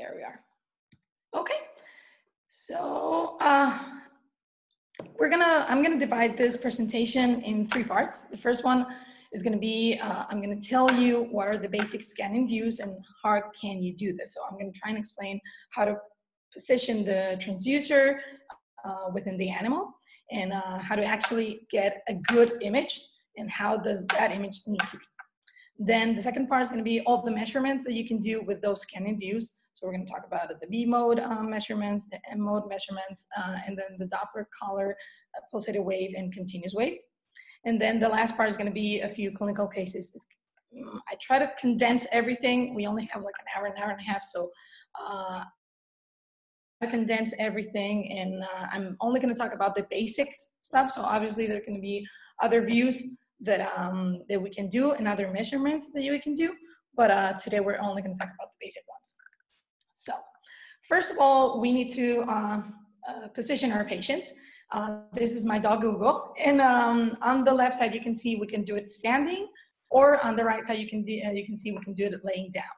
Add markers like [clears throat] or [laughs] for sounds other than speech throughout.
There we are. Okay, so uh, we're gonna, I'm gonna divide this presentation in three parts. The first one is gonna be, uh, I'm gonna tell you what are the basic scanning views and how can you do this. So I'm gonna try and explain how to position the transducer uh, within the animal and uh, how to actually get a good image and how does that image need to be. Then the second part is gonna be all the measurements that you can do with those scanning views. So we're gonna talk about the B mode um, measurements, the M mode measurements, uh, and then the Doppler color, uh, pulsated wave, and continuous wave. And then the last part is gonna be a few clinical cases. Mm, I try to condense everything. We only have like an hour, an hour and a half, so uh, I condense everything and uh, I'm only gonna talk about the basic stuff. So obviously there gonna be other views that, um, that we can do and other measurements that we can do. But uh, today we're only gonna talk about the basic ones. So first of all, we need to uh, uh position our patient. Uh, this is my dog Google. And um, on the left side, you can see we can do it standing or on the right side, you can, uh, you can see we can do it laying down.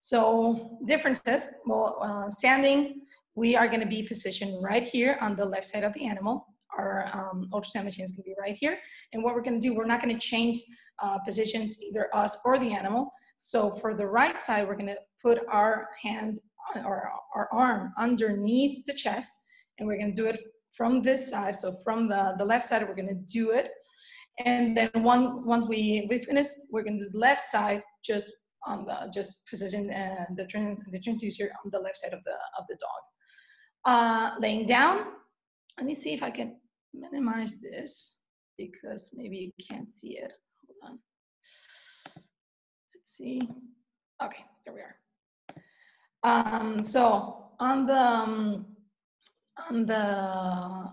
So differences, well, standing, we are gonna be positioned right here on the left side of the animal. Our um, ultrasound machine is gonna be right here. And what we're gonna do, we're not gonna change uh, positions, either us or the animal. So for the right side, we're gonna put our hand or our arm underneath the chest, and we're gonna do it from this side. So from the, the left side, we're gonna do it. And then one, once we, we finish, we're gonna do the left side just on the, just position uh, the, trans, the transducer on the left side of the, of the dog. Uh, laying down, let me see if I can minimize this because maybe you can't see it. Hold on. Let's see. Okay, there we are. Um, so on the um, on the uh,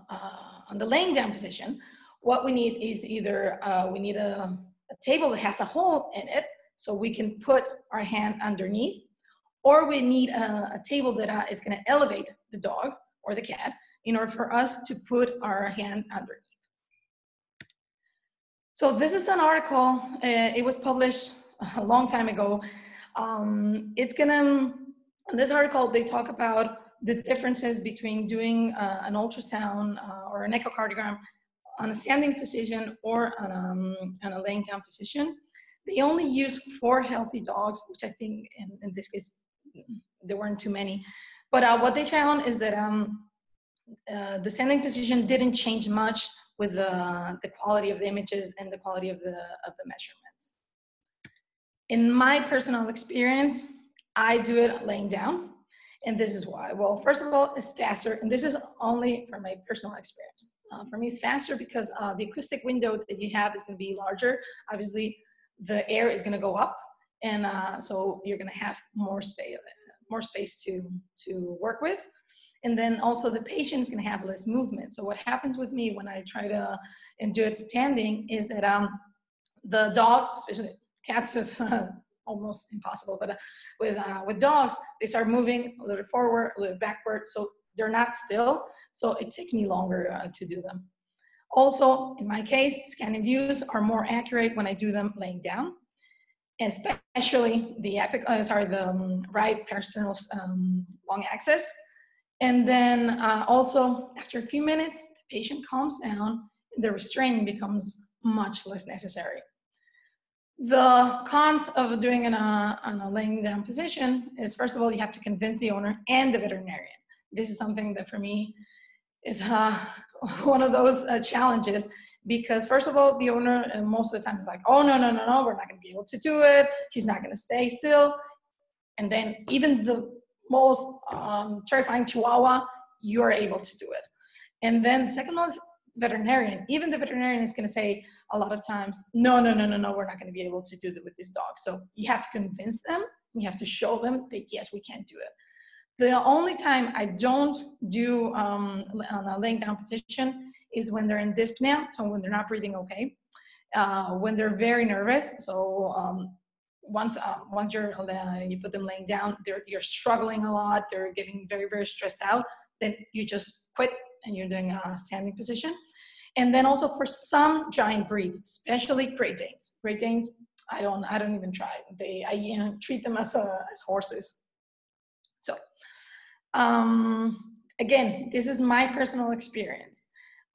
on the laying down position, what we need is either uh, we need a, a table that has a hole in it, so we can put our hand underneath, or we need a, a table that uh, is going to elevate the dog or the cat in order for us to put our hand underneath. So this is an article, uh, it was published a long time ago. Um, it's gonna, in this article, they talk about the differences between doing uh, an ultrasound uh, or an echocardiogram on a standing position or on, um, on, a laying down position. They only use four healthy dogs, which I think in, in this case, there weren't too many. But uh, what they found is that um, uh, the standing position didn't change much with the, the quality of the images and the quality of the, of the measurements. In my personal experience, I do it laying down. And this is why. Well, first of all, it's faster. And this is only from my personal experience. Uh, for me, it's faster because uh, the acoustic window that you have is going to be larger. Obviously, the air is going to go up. And uh, so you're going to have more space more space to, to work with. And then also the patient is going to have less movement. So what happens with me when I try to and do it standing is that um, the dog, especially cats, [laughs] is uh, almost impossible. But uh, with uh, with dogs, they start moving a little forward, a little backward, so they're not still. So it takes me longer uh, to do them. Also, in my case, scanning views are more accurate when I do them laying down especially the epic, uh, sorry, the um, right parasternal um, long axis. And then uh, also after a few minutes, the patient calms down, the restraining becomes much less necessary. The cons of doing it on a, on a laying down position is first of all, you have to convince the owner and the veterinarian. This is something that for me is uh, [laughs] one of those uh, challenges because first of all, the owner uh, most of the time is like, oh no, no, no, no, we're not gonna be able to do it. He's not gonna stay still. And then even the most um, terrifying chihuahua, you're able to do it. And then second one is veterinarian. Even the veterinarian is gonna say a lot of times, no, no, no, no, no, we're not gonna be able to do that with this dog. So you have to convince them, you have to show them that yes, we can do it. The only time I don't do um, a laying down position is when they're in dyspnea, so when they're not breathing okay, uh, when they're very nervous. So um, once uh, once you're uh, you put them laying down, they're you're struggling a lot. They're getting very very stressed out. Then you just quit and you're doing a standing position. And then also for some giant breeds, especially Great Danes. Great Danes, I don't I don't even try. They I you know, treat them as uh, as horses. So, um, again, this is my personal experience.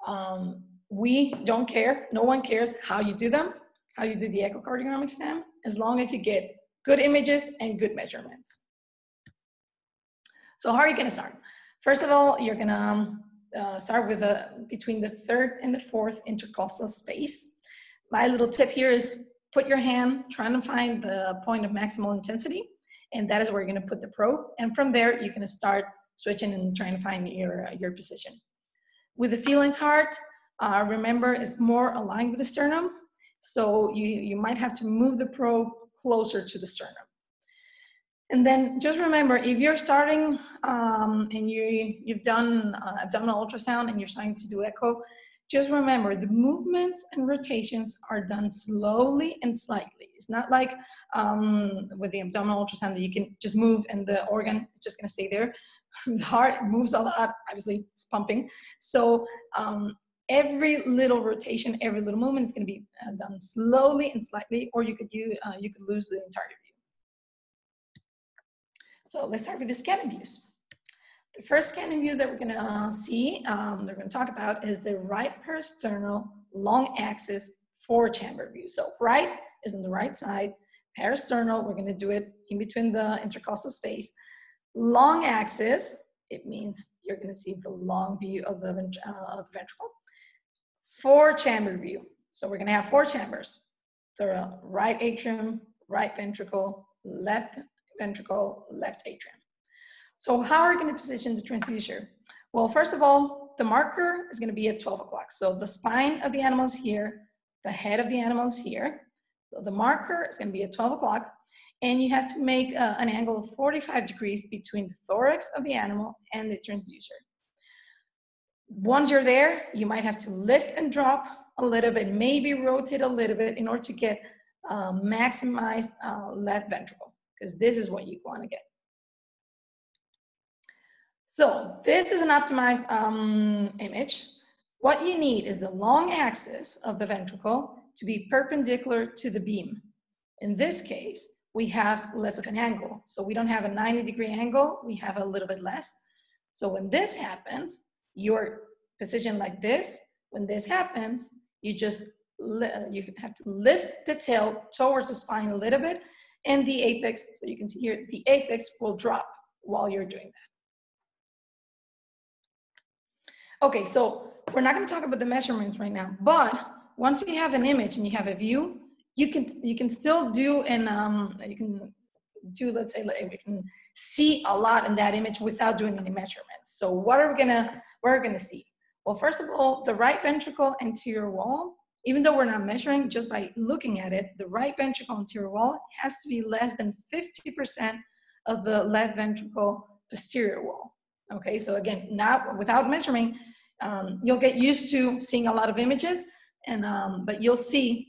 Um, we don't care, no one cares how you do them, how you do the echocardiogram exam, as long as you get good images and good measurements. So how are you gonna start? First of all, you're gonna um, uh, start with a, between the third and the fourth intercostal space. My little tip here is put your hand, trying to find the point of maximal intensity, and that is where you're gonna put the probe. And from there, you're gonna start switching and trying to find your, uh, your position. With the feelings heart, uh, remember it's more aligned with the sternum, so you, you might have to move the probe closer to the sternum. And then just remember, if you're starting um, and you, you've done uh, abdominal ultrasound and you're starting to do echo, just remember the movements and rotations are done slowly and slightly. It's not like um, with the abdominal ultrasound that you can just move and the organ is just gonna stay there. [laughs] the heart moves a lot, obviously it's pumping. So um, every little rotation, every little movement is gonna be uh, done slowly and slightly, or you could, use, uh, you could lose the entire. So let's start with the scanning views. The first scanning view that we're gonna uh, see, um, we're gonna talk about is the right parasternal long axis four chamber view. So right is on the right side, parasternal, we're gonna do it in between the intercostal space. Long axis, it means you're gonna see the long view of the, uh, of the ventricle. Four chamber view. So we're gonna have four chambers. The right atrium, right ventricle, left ventricle, left atrium. So how are we gonna position the transducer? Well, first of all, the marker is gonna be at 12 o'clock. So the spine of the animal is here, the head of the animal is here. So the marker is gonna be at 12 o'clock, and you have to make uh, an angle of 45 degrees between the thorax of the animal and the transducer. Once you're there, you might have to lift and drop a little bit, maybe rotate a little bit in order to get uh, maximized uh, left ventricle because this is what you want to get. So this is an optimized um, image. What you need is the long axis of the ventricle to be perpendicular to the beam. In this case, we have less of an angle. So we don't have a 90 degree angle, we have a little bit less. So when this happens, your position like this. When this happens, you just, you have to lift the tail towards the spine a little bit and the apex, so you can see here, the apex will drop while you're doing that. Okay, so we're not gonna talk about the measurements right now, but once you have an image and you have a view, you can you can still do and um, you can do let's say we can see a lot in that image without doing any measurements. So what are we gonna what are we gonna see? Well, first of all, the right ventricle anterior wall even though we're not measuring, just by looking at it, the right ventricle anterior wall has to be less than 50% of the left ventricle posterior wall. Okay, so again, not without measuring, um, you'll get used to seeing a lot of images, and um, but you'll see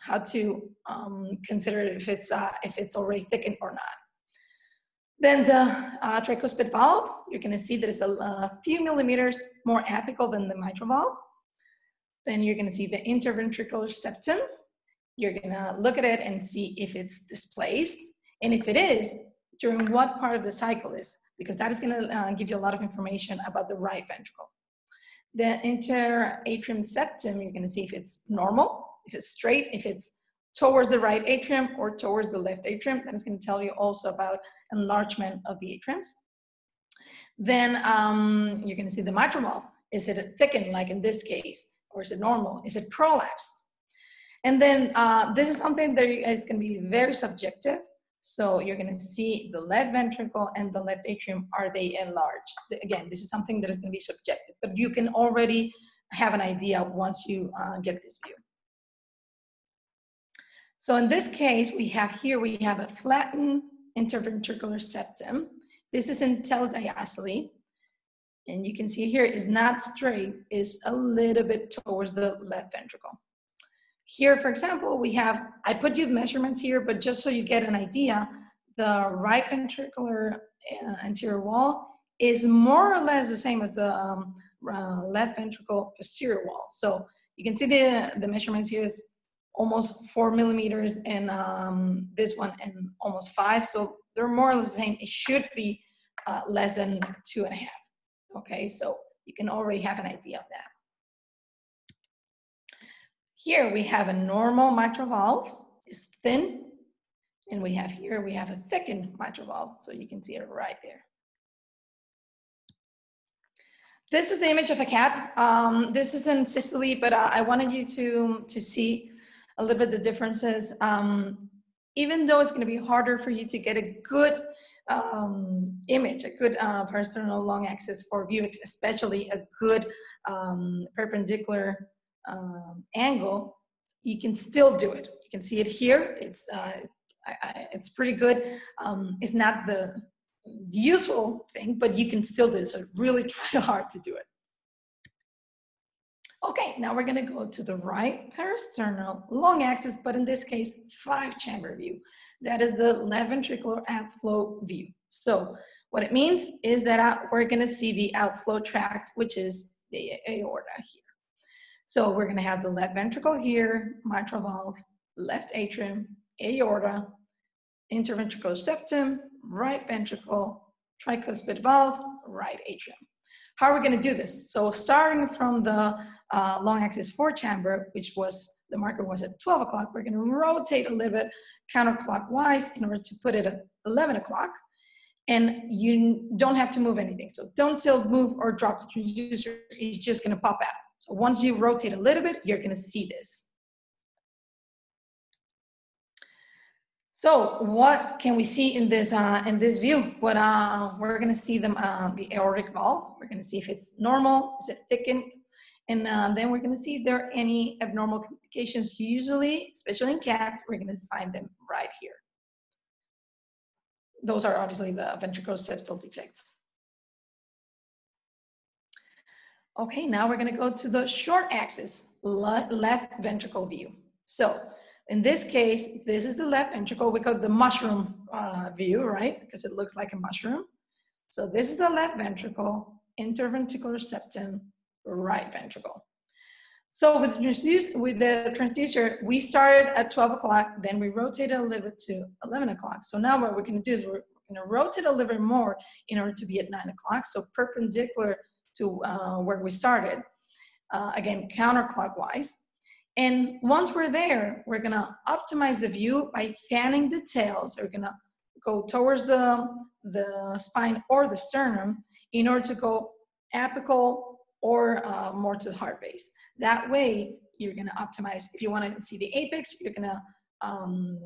how to um, consider it if it's uh, if it's already thickened or not. Then the uh, tricuspid valve, you're going to see that it's a, a few millimeters more apical than the mitral valve. Then you're gonna see the interventricular septum. You're gonna look at it and see if it's displaced. And if it is, during what part of the cycle is, because that is gonna uh, give you a lot of information about the right ventricle. The interatrium septum, you're gonna see if it's normal, if it's straight, if it's towards the right atrium or towards the left atrium. That is going to tell you also about enlargement of the atriums. Then um, you're going to see the mitral. Is it thickened, like in this case? Or is it normal? Is it prolapsed? And then uh, this is something that is going to be very subjective. So you're going to see the left ventricle and the left atrium, are they enlarged? Again, this is something that is going to be subjective, but you can already have an idea once you uh, get this view. So in this case, we have here, we have a flattened interventricular septum. This is in telediastole and you can see here is not straight, is a little bit towards the left ventricle. Here, for example, we have, I put you the measurements here, but just so you get an idea, the right ventricular uh, anterior wall is more or less the same as the um, uh, left ventricle posterior wall. So you can see the, the measurements here is almost four millimeters and um, this one and almost five. So they're more or less the same. It should be uh, less than two and a half. Okay, so you can already have an idea of that. Here we have a normal mitral valve, it's thin, and we have here, we have a thickened mitral valve, so you can see it right there. This is the image of a cat. Um, this is in systole, but uh, I wanted you to, to see a little bit the differences. Um, even though it's gonna be harder for you to get a good um, image, a good uh, parasternal long axis for view, especially a good um, perpendicular um, angle, you can still do it. You can see it here. It's uh, I, I, it's pretty good. Um, it's not the useful thing, but you can still do it. So really [laughs] try hard to do it. Okay, now we're gonna go to the right parasternal long axis, but in this case, five chamber view. That is the left ventricular outflow view. So what it means is that we're gonna see the outflow tract, which is the aorta here. So we're gonna have the left ventricle here, mitral valve, left atrium, aorta, interventricular septum, right ventricle, tricuspid valve, right atrium. How are we going to do this? So starting from the uh, long axis four chamber, which was the marker was at 12 o'clock, we're going to rotate a little bit counterclockwise in order to put it at 11 o'clock. And you don't have to move anything. So don't tilt, move, or drop the transducer. It's just going to pop out. So once you rotate a little bit, you're going to see this. So what can we see in this uh, in this view? What uh, we're going to see them uh, the aortic valve. We're going to see if it's normal, is it thickened, and uh, then we're going to see if there are any abnormal complications. Usually, especially in cats, we're going to find them right here. Those are obviously the ventricular septal defects. Okay, now we're going to go to the short axis, left ventricle view. So in this case, this is the left ventricle. We call the mushroom uh, view, right? Because it looks like a mushroom. So this is the left ventricle, interventricular septum, right ventricle. So with, with the transducer, we started at 12 o'clock, then we rotated a little bit to 11 o'clock. So now what we're gonna do is we're gonna rotate a little bit more in order to be at nine o'clock, so perpendicular to uh, where we started. Uh, again, counterclockwise. And once we're there, we're gonna optimize the view by fanning the tail. So we're gonna go towards the, the spine or the sternum in order to go apical or uh, more to the heart base. That way, you're gonna optimize. If you wanna see the apex, you're gonna um,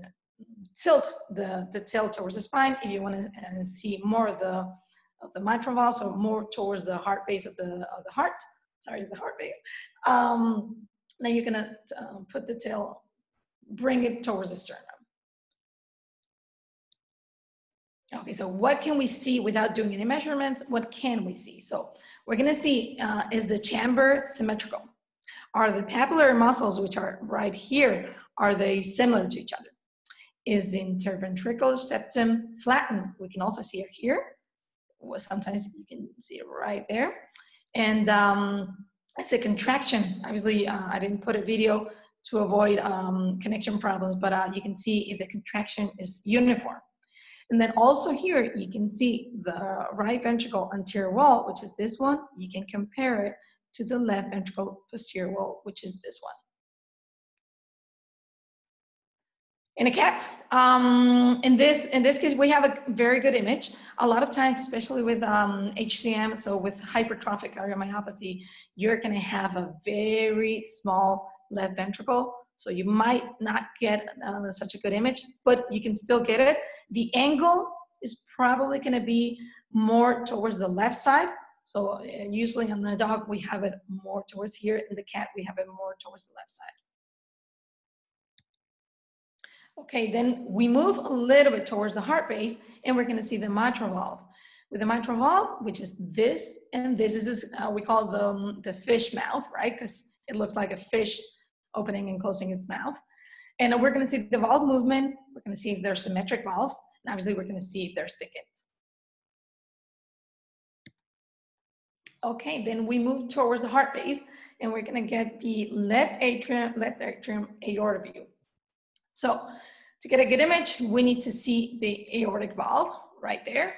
tilt the, the tail towards the spine. If you wanna uh, see more of the, of the mitral valve, so more towards the heart base of the, of the heart, sorry, the heart base, um, then you're gonna um, put the tail, bring it towards the sternum. Okay, so what can we see without doing any measurements? What can we see? So we're gonna see, uh, is the chamber symmetrical? Are the papillary muscles, which are right here, are they similar to each other? Is the interventricular septum flattened? We can also see it here. Well, sometimes you can see it right there. And um, it's a contraction. Obviously, uh, I didn't put a video to avoid um, connection problems, but uh, you can see if the contraction is uniform. And then also here, you can see the right ventricle anterior wall, which is this one. You can compare it to the left ventricle posterior wall, which is this one. in a cat. Um, in this in this case, we have a very good image. A lot of times, especially with um, HCM, so with hypertrophic cardiomyopathy, you're going to have a very small left ventricle. So you might not get uh, such a good image, but you can still get it. The angle is probably going to be more towards the left side. So usually on the dog, we have it more towards here. In the cat, we have it more towards the left side. Okay, then we move a little bit towards the heart base and we're gonna see the mitral valve. With the mitral valve, which is this, and this is, uh, we call the, um, the fish mouth, right? Because it looks like a fish opening and closing its mouth. And we're gonna see the valve movement. We're gonna see if they're symmetric valves. And obviously we're gonna see if they're thickened. Okay, then we move towards the heart base and we're gonna get the left atrium, left atrium aorta view. So to get a good image, we need to see the aortic valve right there.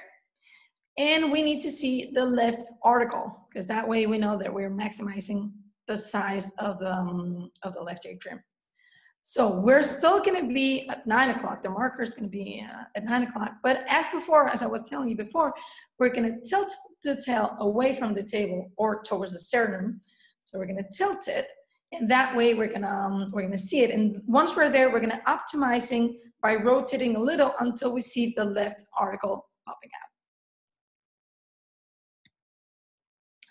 And we need to see the left auricle because that way we know that we're maximizing the size of um, of the left atrium. So we're still gonna be at nine o'clock. The marker is gonna be uh, at nine o'clock. But as before, as I was telling you before, we're gonna tilt the tail away from the table or towards the sternum. So we're gonna tilt it and that way we're gonna, um, we're gonna see it. And once we're there, we're gonna optimizing by rotating a little until we see the left auricle popping out.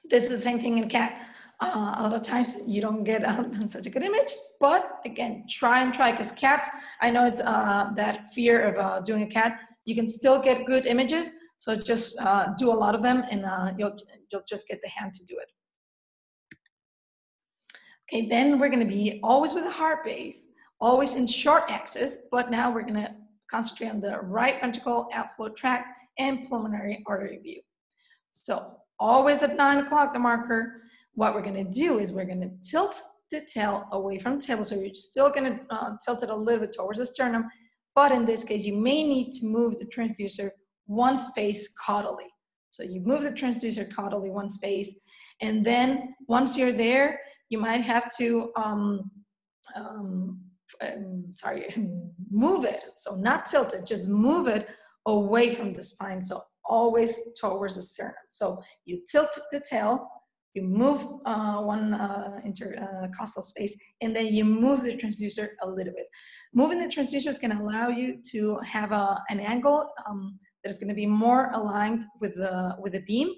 This is the same thing in cat. Uh, a lot of times you don't get um, [laughs] such a good image, but again, try and try because cats, I know it's uh, that fear of uh, doing a cat, you can still get good images. So just uh, do a lot of them and uh, you'll, you'll just get the hand to do it. Okay, then we're gonna be always with a heart base, always in short axis, but now we're gonna concentrate on the right ventricle, outflow tract, and pulmonary artery view. So always at nine o'clock, the marker, what we're gonna do is we're gonna tilt the tail away from the table. So you're still gonna uh, tilt it a little bit towards the sternum, but in this case, you may need to move the transducer one space caudally. So you move the transducer caudally one space, and then once you're there, you might have to, um, um, um, sorry, [laughs] move it. So not tilt it, just move it away from the spine. So always towards the sternum. So you tilt the tail, you move uh, one uh, intercostal uh, space, and then you move the transducer a little bit. Moving the transducer is going to allow you to have a, an angle um, that is going to be more aligned with the with the beam.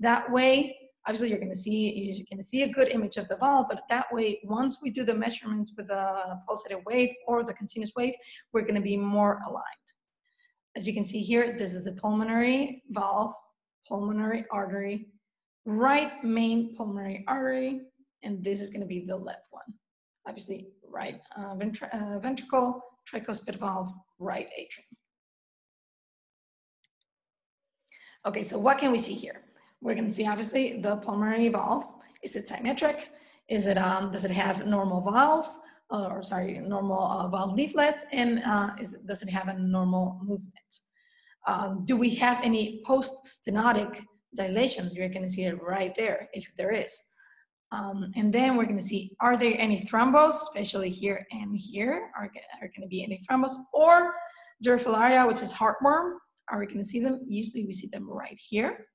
That way, obviously you're going to see you're going to see a good image of the valve but that way once we do the measurements with a pulsated wave or the continuous wave we're going to be more aligned as you can see here this is the pulmonary valve pulmonary artery right main pulmonary artery and this is going to be the left one obviously right uh, ventri uh, ventricle tricuspid valve right atrium okay so what can we see here we're going to see obviously the pulmonary valve. Is it symmetric? Is it um, does it have normal valves uh, or sorry normal uh, valve leaflets? And uh, is it, does it have a normal movement? Um, do we have any post-stenotic dilation? You're going to see it right there if there is. Um, and then we're going to see are there any thrombos, especially here and here? Are, are going to be any thrombos or dirofilaria, which is heartworm? Are we going to see them? Usually we see them right here.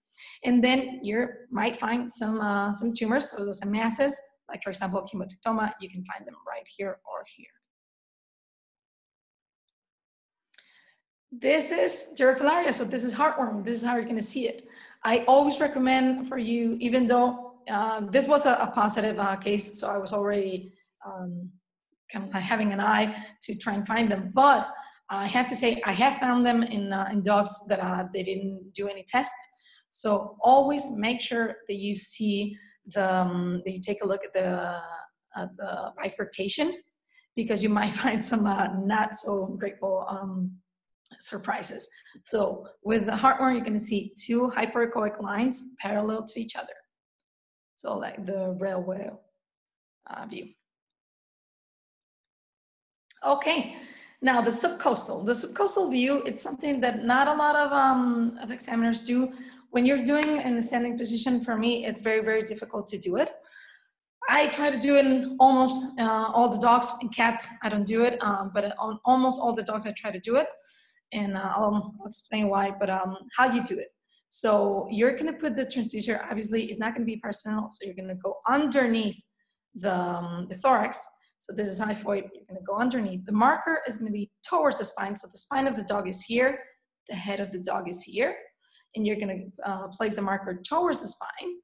And then you might find some, uh, some tumors, so some masses, like for example, chemodectoma, you can find them right here or here. This is dirofilaria, so this is heartworm. This is how you're gonna see it. I always recommend for you, even though uh, this was a, a positive uh, case, so I was already um, kind of having an eye to try and find them, but I have to say I have found them in, uh, in dogs that uh, they didn't do any tests. So always make sure that you see the, um, that you take a look at the, uh, the bifurcation because you might [laughs] find some uh, not so grateful um, surprises. So with the heartworm, you're gonna see two hyperechoic lines parallel to each other. So like the railway uh, view. Okay, now the subcostal. The subcostal view, it's something that not a lot of, um, of examiners do when you're doing in a standing position, for me, it's very, very difficult to do it. I try to do it in almost uh, all the dogs and cats. I don't do it, um, but on almost all the dogs, I try to do it. And uh, I'll, explain why, but um, how you do it. So you're gonna put the transducer, obviously it's not gonna be parasternal. So you're gonna go underneath the, um, the thorax. So this is xiphoid, you're gonna go underneath. The marker is gonna be towards the spine. So the spine of the dog is here, the head of the dog is here and you're gonna uh, place the marker towards the spine,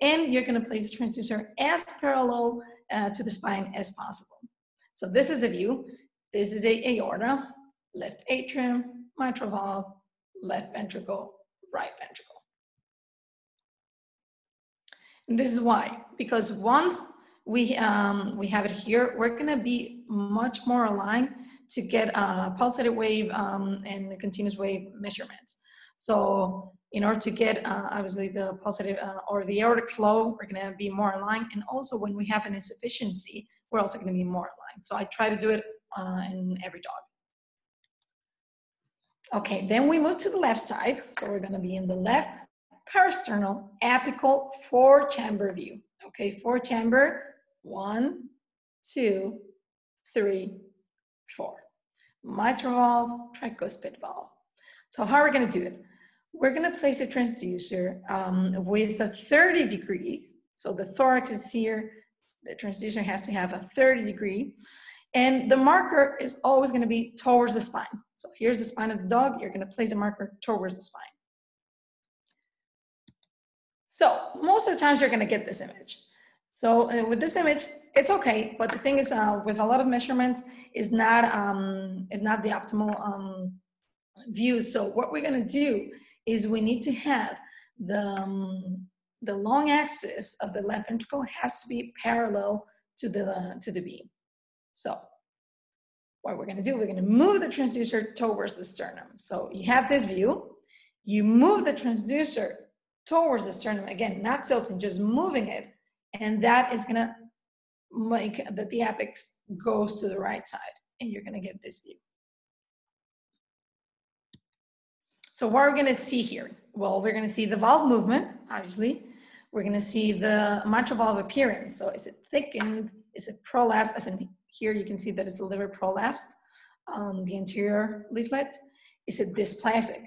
and you're gonna place the transducer as parallel uh, to the spine as possible. So this is the view. This is the aorta, left atrium, mitral valve, left ventricle, right ventricle. And this is why, because once we, um, we have it here, we're gonna be much more aligned to get a pulsated wave um, and continuous wave measurements. So in order to get uh, obviously the positive uh, or the aortic flow, we're gonna be more aligned. And also when we have an insufficiency, we're also gonna be more aligned. So I try to do it uh, in every dog. Okay, then we move to the left side. So we're gonna be in the left parasternal apical four chamber view. Okay, four chamber, one, two, three, four. Mitral valve, tricuspid valve. So how are we gonna do it? We're gonna place a transducer um, with a 30 degrees. So the thorax is here, the transducer has to have a 30 degree. And the marker is always gonna be towards the spine. So here's the spine of the dog, you're gonna place a marker towards the spine. So most of the times you're gonna get this image. So uh, with this image, it's okay, but the thing is, uh, with a lot of measurements, is not um, is not the optimal um, view. So what we're gonna do is we need to have the um, the long axis of the left ventricle has to be parallel to the to the beam. So what we're gonna do, we're gonna move the transducer towards the sternum. So you have this view, you move the transducer towards the sternum, again, not tilting, just moving it, and that is gonna make that the apex goes to the right side, and you're gonna get this view. So what are we gonna see here? Well, we're gonna see the valve movement, obviously. We're gonna see the mitral valve appearance. So is it thickened? Is it prolapsed? As in here, you can see that it's a liver prolapsed, um, the anterior leaflet. Is it dysplastic?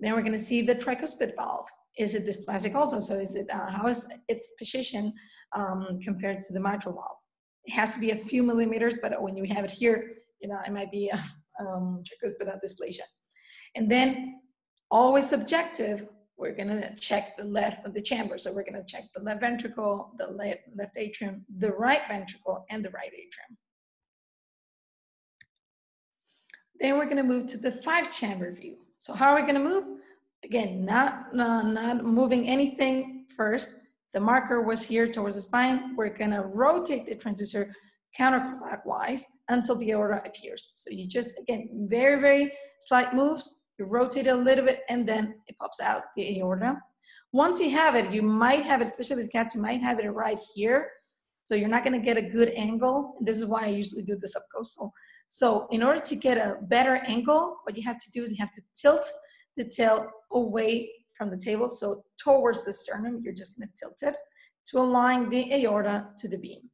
Then we're gonna see the tricuspid valve. Is it dysplastic also? So is it, uh, how is its position um, compared to the mitral valve? It has to be a few millimeters, but when you have it here, you know, it might be a um, tricuspid dysplasia. And then always subjective, we're gonna check the left of the chamber. So we're gonna check the left ventricle, the left atrium, the right ventricle, and the right atrium. Then we're gonna move to the five chamber view. So how are we gonna move? Again, not, not, moving anything first. The marker was here towards the spine. We're gonna rotate the transducer counterclockwise until the aorta appears. So you just, again, very, very slight moves, you rotate it a little bit and then it pops out the aorta. Once you have it, you might have it, especially with cats, you might have it right here. So you're not gonna get a good angle. This is why I usually do the subcostal. So in order to get a better angle, what you have to do is you have to tilt the tail away from the table. So towards the sternum, you're just gonna tilt it to align the aorta to the beam.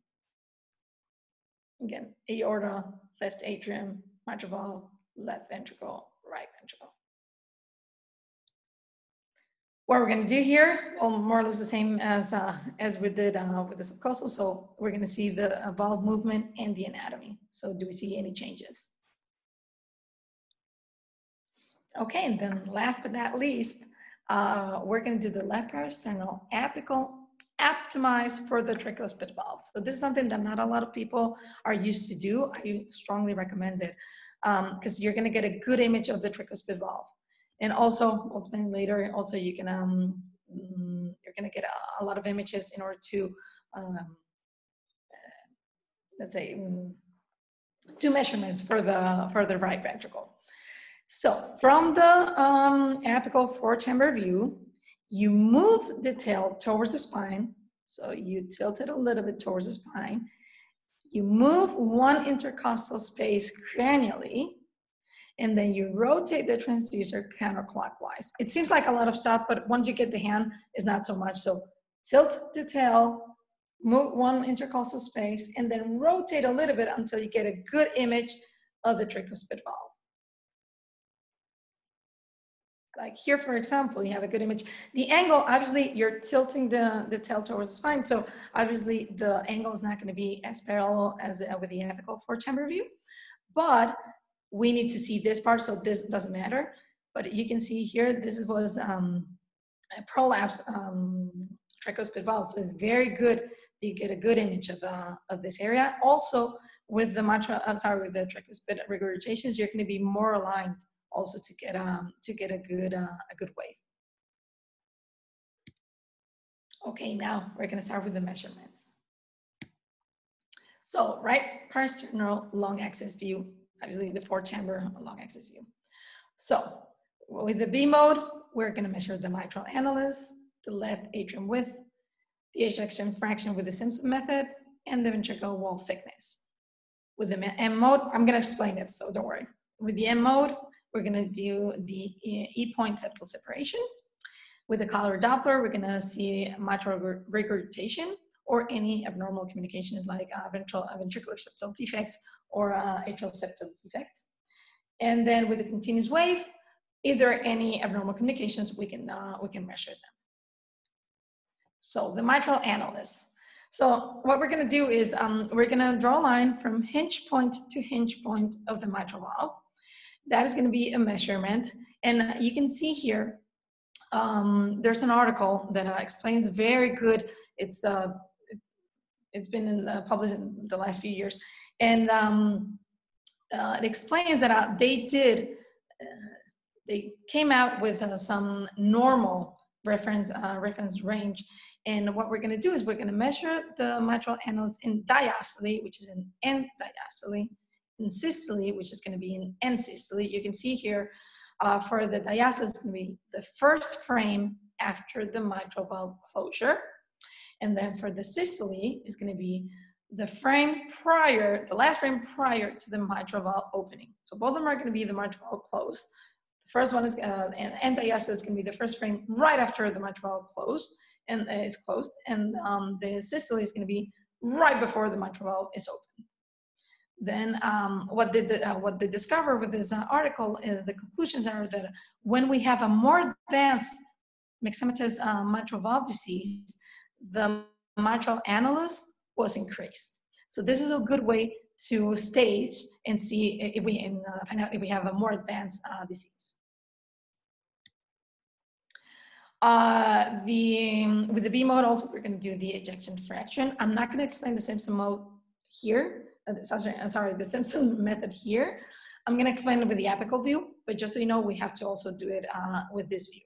Again, aorta, left atrium, mitral valve, left ventricle, right ventricle. What we're going to do here, well, more or less the same as uh, as we did uh, with the subcostal. So we're going to see the valve movement and the anatomy. So do we see any changes? Okay, and then last but not least, uh, we're going to do the left parasternal apical optimized for the tricuspid valve. So this is something that not a lot of people are used to do. I strongly recommend it because um, you're going to get a good image of the tricuspid valve. And also, explain later, also you can, um, mm, you're going to get a, a, lot of images in order to, um, uh, let's say, um, do measurements for the, for the right ventricle. So from the um, apical four chamber view, you move the tail towards the spine. So you tilt it a little bit towards the spine you move one intercostal space cranially, and then you rotate the transducer counterclockwise. It seems like a lot of stuff, but once you get the hand, it's not so much. So tilt the tail, move one intercostal space, and then rotate a little bit until you get a good image of the tricuspid valve. like here, for example, you have a good image. The angle, obviously, you're tilting the, the tail towards the spine. So obviously, the angle is not going to be as parallel as the, with the apical four chamber view. But we need to see this part, so this doesn't matter. But you can see here, this was um, a prolapse um, tricuspid valve. So it's very good to get a good image of, uh, of this area. Also, with the mitral, I'm sorry, with the tricuspid regurgitations, you're going to be more aligned also to get um, to get a good uh, a good wave. Okay, now we're gonna start with the measurements. So right parasternal long axis view, obviously the four chamber long axis view. So with the B mode, we're gonna measure the mitral annulus, the left atrium width, the ejection fraction with the Simpson method, and the ventricular wall thickness. With the M mode, I'm gonna explain it, so don't worry. With the M mode, we're gonna do the uh, E-point septal separation. With the color Doppler, we're gonna see mitral regurgitation or any abnormal communications like uh, ventral, uh, ventricular septal defects or uh, atrial septal defects. And then with the continuous wave, if there are any abnormal communications, we can, we can measure them. So the mitral annulus. So what we're gonna do is um, we're gonna draw a line from hinge point to hinge point of the mitral valve. That is gonna be a measurement. And you can see here, um, there's an article that uh, explains very good, it's, uh, it's been in published in the last few years. And um, uh, it explains that uh, they did, uh, they came out with uh, some normal reference, reference range and what we're going to do is we're going to measure the mitral annulus in diastole, which is in end diastole, in systole, which is going to be in end systole. You can see here uh, for the diastole, it's going to be the first frame after the mitral valve closure. And then for the systole, is going to be the frame prior, the last frame prior to the mitral valve opening. So both of them are going to be the mitral valve closed. The first one is, uh, and diastole is going to be the first frame right after the mitral valve closed and uh, is closed, and um, the systole is going to be right before the mitral valve is open. Then um, what, they, uh, what they discover with this uh, article is the conclusions are that when we have a more advanced myxomatous uh, mitral valve disease, the mitral annulus was increased. So this is a good way to stage and see if we in, uh, if we have a more advanced uh, disease. Uh, the, with the B mode also, we're gonna do the ejection fraction. I'm not gonna explain the Simpson mode here, uh, sorry, uh, sorry, the Simpson [laughs] method here. I'm gonna explain it with the apical view, but just so you know, we have to also do it uh, with this view.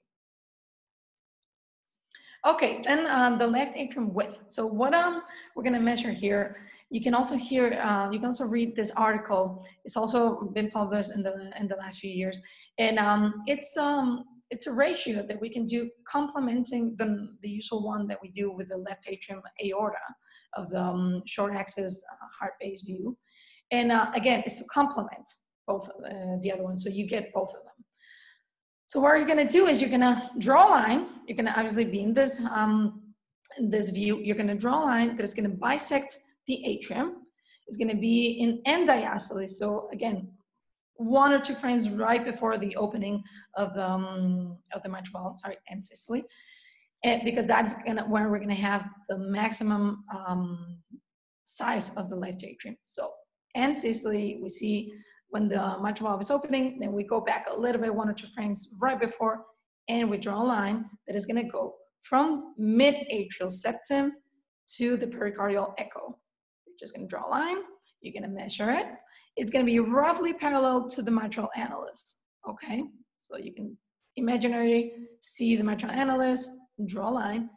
Okay, then um, the left atrium width. So what um, we're gonna measure here, you can also hear, uh, you can also read this article. It's also been published in the in the last few years, and um, it's um, it's a ratio that we can do complementing the, the usual one that we do with the left atrium aorta of the um, short axis uh, heart-based view. And uh, again, it's to complement both uh, the other ones, so you get both of them. So what you're gonna do is you're gonna draw a line. You're gonna obviously be in this, um, in this view, you're gonna draw a line that is gonna bisect the atrium. It's gonna be in end diastole. So again, one or two frames right before the opening of the um, of the mitral sorry, end systole, and because that's gonna where we're gonna have the maximum um, size of the left atrium. So end systole, we see when the mitral valve is opening, then we go back a little bit, one or two frames right before, and we draw a line that is gonna go from mid atrial septum to the pericardial echo. You're just gonna draw a line, you're gonna measure it, it's going to be roughly parallel to the mitral annulus. Okay, so you can imaginary see the mitral annulus, draw a line.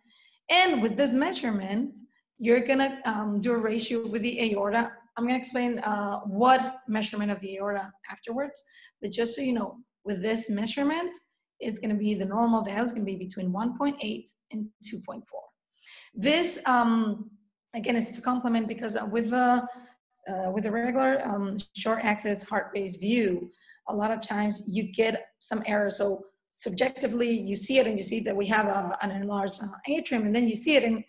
And with this measurement, you're going to um, do a ratio with the aorta. I'm going to explain uh, what measurement of the aorta afterwards. But just so you know, with this measurement, it's going to be the normal dial is going to be between 1.8 and 2.4. This, um, again, is to complement because with the uh, with a regular um, short axis heart-based view, a lot of times you get some error. So subjectively, you see it and you see that we have a, an enlarged uh, atrium, and then you see it and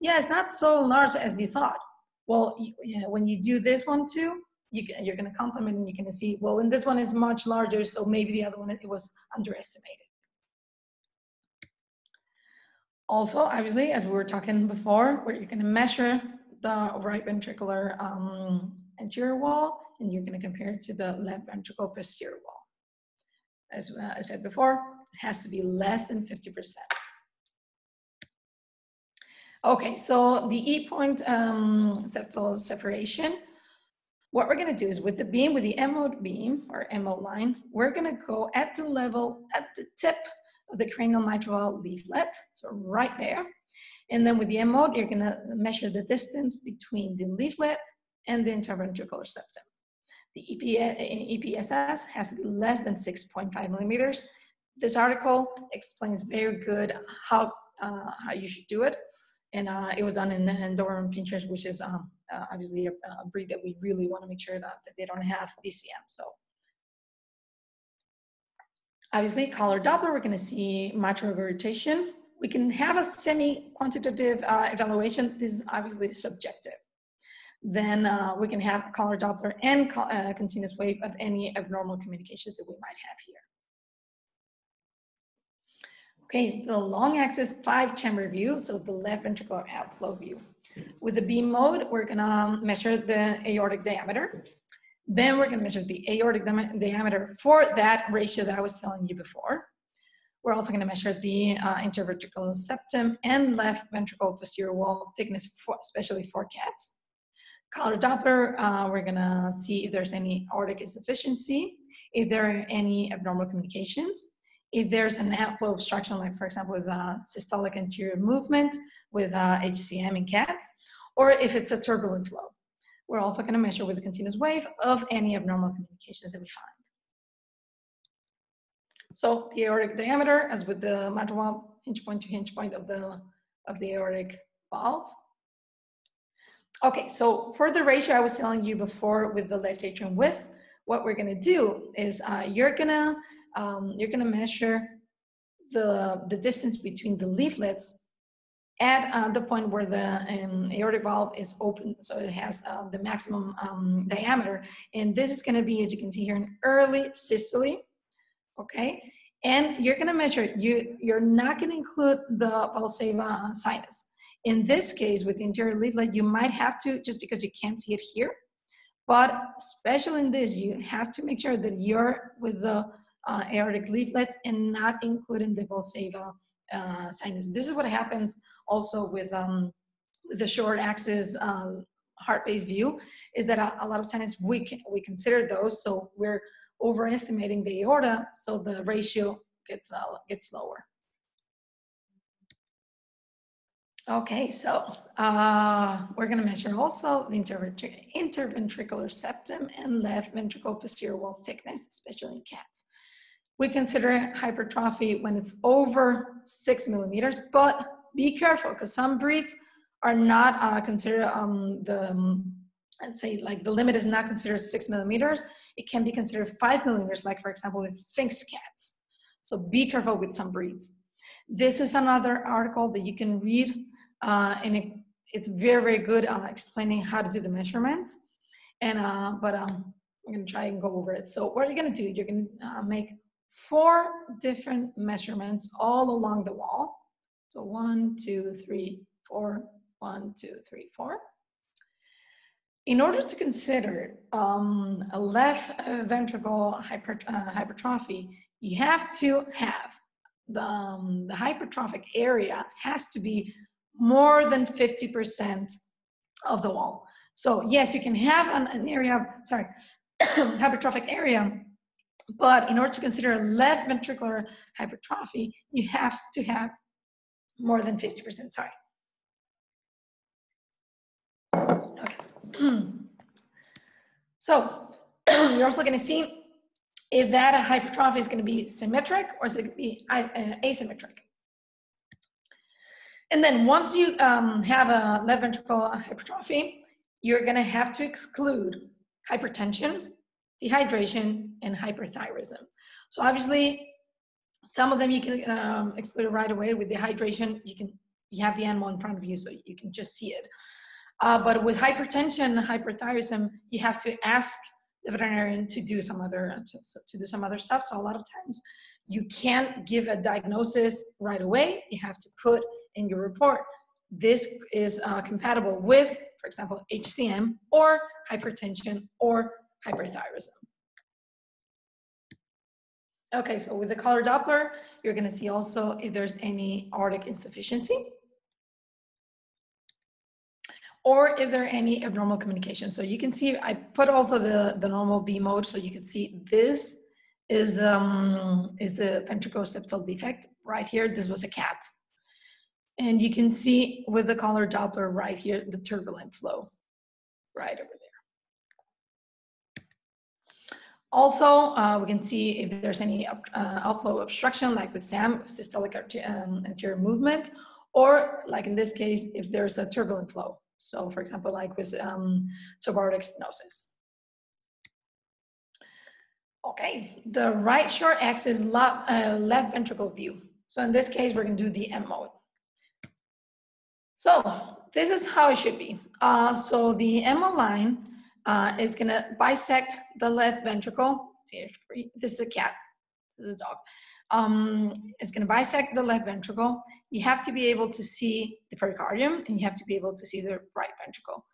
yeah, it's not so large as you thought. Well, yeah, when you do this one too, you, you're going to complement and you're going to see, well, and this one is much larger, so maybe the other one it was underestimated. Also, obviously, as we were talking before, where you're going to measure the right ventricular um, anterior wall, and you're going to compare it to the left ventricle posterior wall. As uh, I said before, it has to be less than 50%. Okay, so the E-point um, septal separation, what we're gonna do is with the beam, with the M-mode beam or MO line, we're gonna go at the level, at the tip of the cranial mitral leaflet, so right there. And then with the M mode, you're gonna measure the distance between the leaflet and the interventricular septum. The EPSS has to be less than 6.5 millimeters. This article explains very good how, uh, how you should do it. And uh, it was done in, Doberman Pinschers, which is um, uh, obviously a, a, breed that we really want to make sure that, that they don't have DCM. So Obviously, color Doppler, we're gonna see mitral regurgitation. We can have a semi-quantitative uh, evaluation. This is obviously subjective. Then uh, we can have color Doppler and co uh, continuous wave of any abnormal communications that we might have here. Okay, the long axis five chamber view, so the left ventricular outflow view. With the B mode, we're gonna measure the aortic diameter. Then we're gonna measure the aortic diameter for that ratio that I was telling you before. We're also gonna measure the uh, interventricular septum and left ventricle posterior wall thickness, for, especially for cats. Color Doppler, uh, we're gonna see if there's any aortic insufficiency, if there are any abnormal communications, if there's an outflow obstruction, like for example with uh, systolic anterior movement with uh, HCM in cats, or if it's a turbulent flow. We're also going to measure with a continuous wave of any abnormal communications that we find. So the aortic diameter, as with the mitral hinge point to hinge point of the, of the aortic valve. Okay, so for the ratio I was telling you before with the left atrium width, what we're gonna do is uh, you're gonna um, you're gonna measure the, the distance between the leaflets at uh, the point where the um, aortic valve is open, so it has uh, the maximum um, diameter. And this is gonna be, as you can see here, an early systole, okay? And you're gonna measure, you, you're not gonna include the Valsalva sinus. In this case, with the interior leaflet, you might have to, just because you can't see it here, but especially in this, you have to make sure that you're with the uh, aortic leaflet and not including the Valsalva uh, sinus. This is what happens also with, um, the short axis um, heart-based view, is that a, a, lot of times we, can, we consider those, so we're overestimating the aorta, so the ratio gets, uh, gets lower. Okay, so uh, we're gonna measure also the interventricular septum and left ventricle posterior wall thickness, especially in cats. We consider hypertrophy when it's over six millimeters, but be careful because some breeds are not uh, considered um, the, um, I'd say like the limit is not considered six millimeters. It can be considered five millimeters, like for example with Sphynx cats. So be careful with some breeds. This is another article that you can read uh, and it, it's very, very good uh, explaining how to do the measurements. And, uh, but um, I'm gonna try and go over it. So what are you gonna do? You're gonna uh, make four different measurements all along the wall. So one, two, three, four, one, two, three, four. In order to consider um, a left ventricle hyper, uh, hypertrophy, you have to have the, um, the hypertrophic area has to be more than 50% of the wall. So yes, you can have an, an area, of, sorry, [coughs] hypertrophic area but in order to consider left ventricular hypertrophy, you have to have more than 50%, sorry. [clears throat] So [clears throat] you're also gonna see if that hypertrophy is gonna be symmetric or is it gonna be uh, asymmetric. And then once you um, have a left ventricular hypertrophy, you're gonna have to exclude hypertension, dehydration, and hyperthyroidism. So obviously, some of them you can um, exclude right away with dehydration. You can you have the animal in front of you, so you can just see it. Uh, but with hypertension, hyperthyroidism, you have to ask the veterinarian to do some other to, to do some other stuff. So a lot of times, you can't give a diagnosis right away. You have to put in your report this is uh, compatible with, for example, HCM or hypertension or hyperthyroidism. Okay, so with the color Doppler, you're gonna see also if there's any aortic insufficiency or if there are any abnormal communication. So you can see, I put also the, the normal B mode so you can see this is, um, is the ventricoseptal defect right here. This was a cat. And you can see with the color Doppler right here, the turbulent flow right over there. Also, uh, we can see if there's any uh, outflow obstruction, like with SAM, systolic um, anterior movement, or like in this case, if there's a turbulent flow. So for example, like with um, subaortic stenosis. Okay, the right short axis left, uh, left ventricle view. So in this case, we're gonna do the M mode. So this is how it should be. Uh, so the MO line uh, is gonna bisect the left ventricle. This is a cat, this is a dog. Um, it's gonna bisect the left ventricle. You have to be able to see the pericardium and you have to be able to see the right ventricle.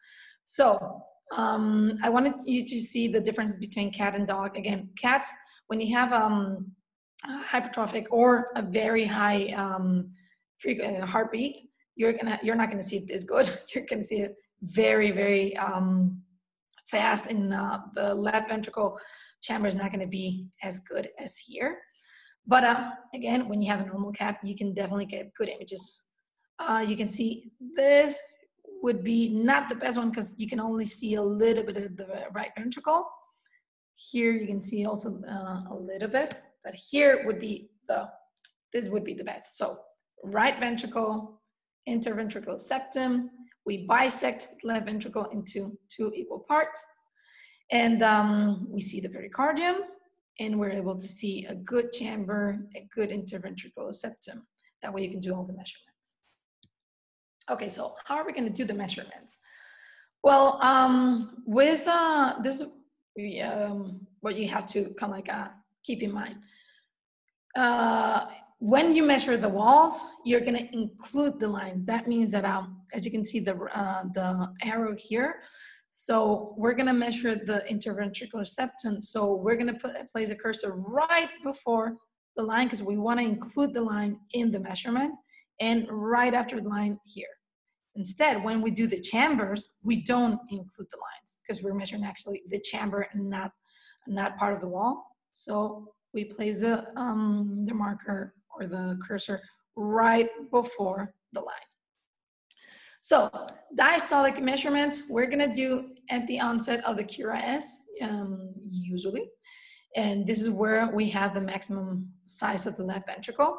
So um, I wanted you to see the difference between cat and dog. Again, cats, when you have um, hypertrophic or a very high um, uh, heartbeat, you're gonna you're not gonna see it as good. [laughs] You're gonna see it very very um, fast, and uh, the left ventricle chamber is not gonna be as good as here. But uh, again, when you have a normal cat, you can definitely get good images. Uh, you can see this would be not the best one because you can only see a little bit of the right ventricle. Here you can see also uh, a little bit, but here would be the, this would be the best. So right ventricle, interventricular septum. We bisect the left ventricle into two equal parts. And um, we see the pericardium, and we're able to see a good chamber, a good interventricular septum. That way you can do all the measurements. Okay, so how are we gonna do the measurements? Well, um, with uh, this, um, what you have to kind of like uh, keep in mind. Uh, when you measure the walls, you're going to include the lines. That means that, um, as you can see the, uh, the arrow here, so we're going to measure the interventricular septum. So we're going to put place a cursor right before the line because we want to include the line in the measurement and right after the line here. Instead, when we do the chambers, we don't include the lines because we're measuring actually the chamber and not, not part of the wall. So we place the, um, the marker or the cursor right before the line. So diastolic measurements, we're gonna do at the onset of the QRS, um, usually. And this is where we have the maximum size of the left ventricle.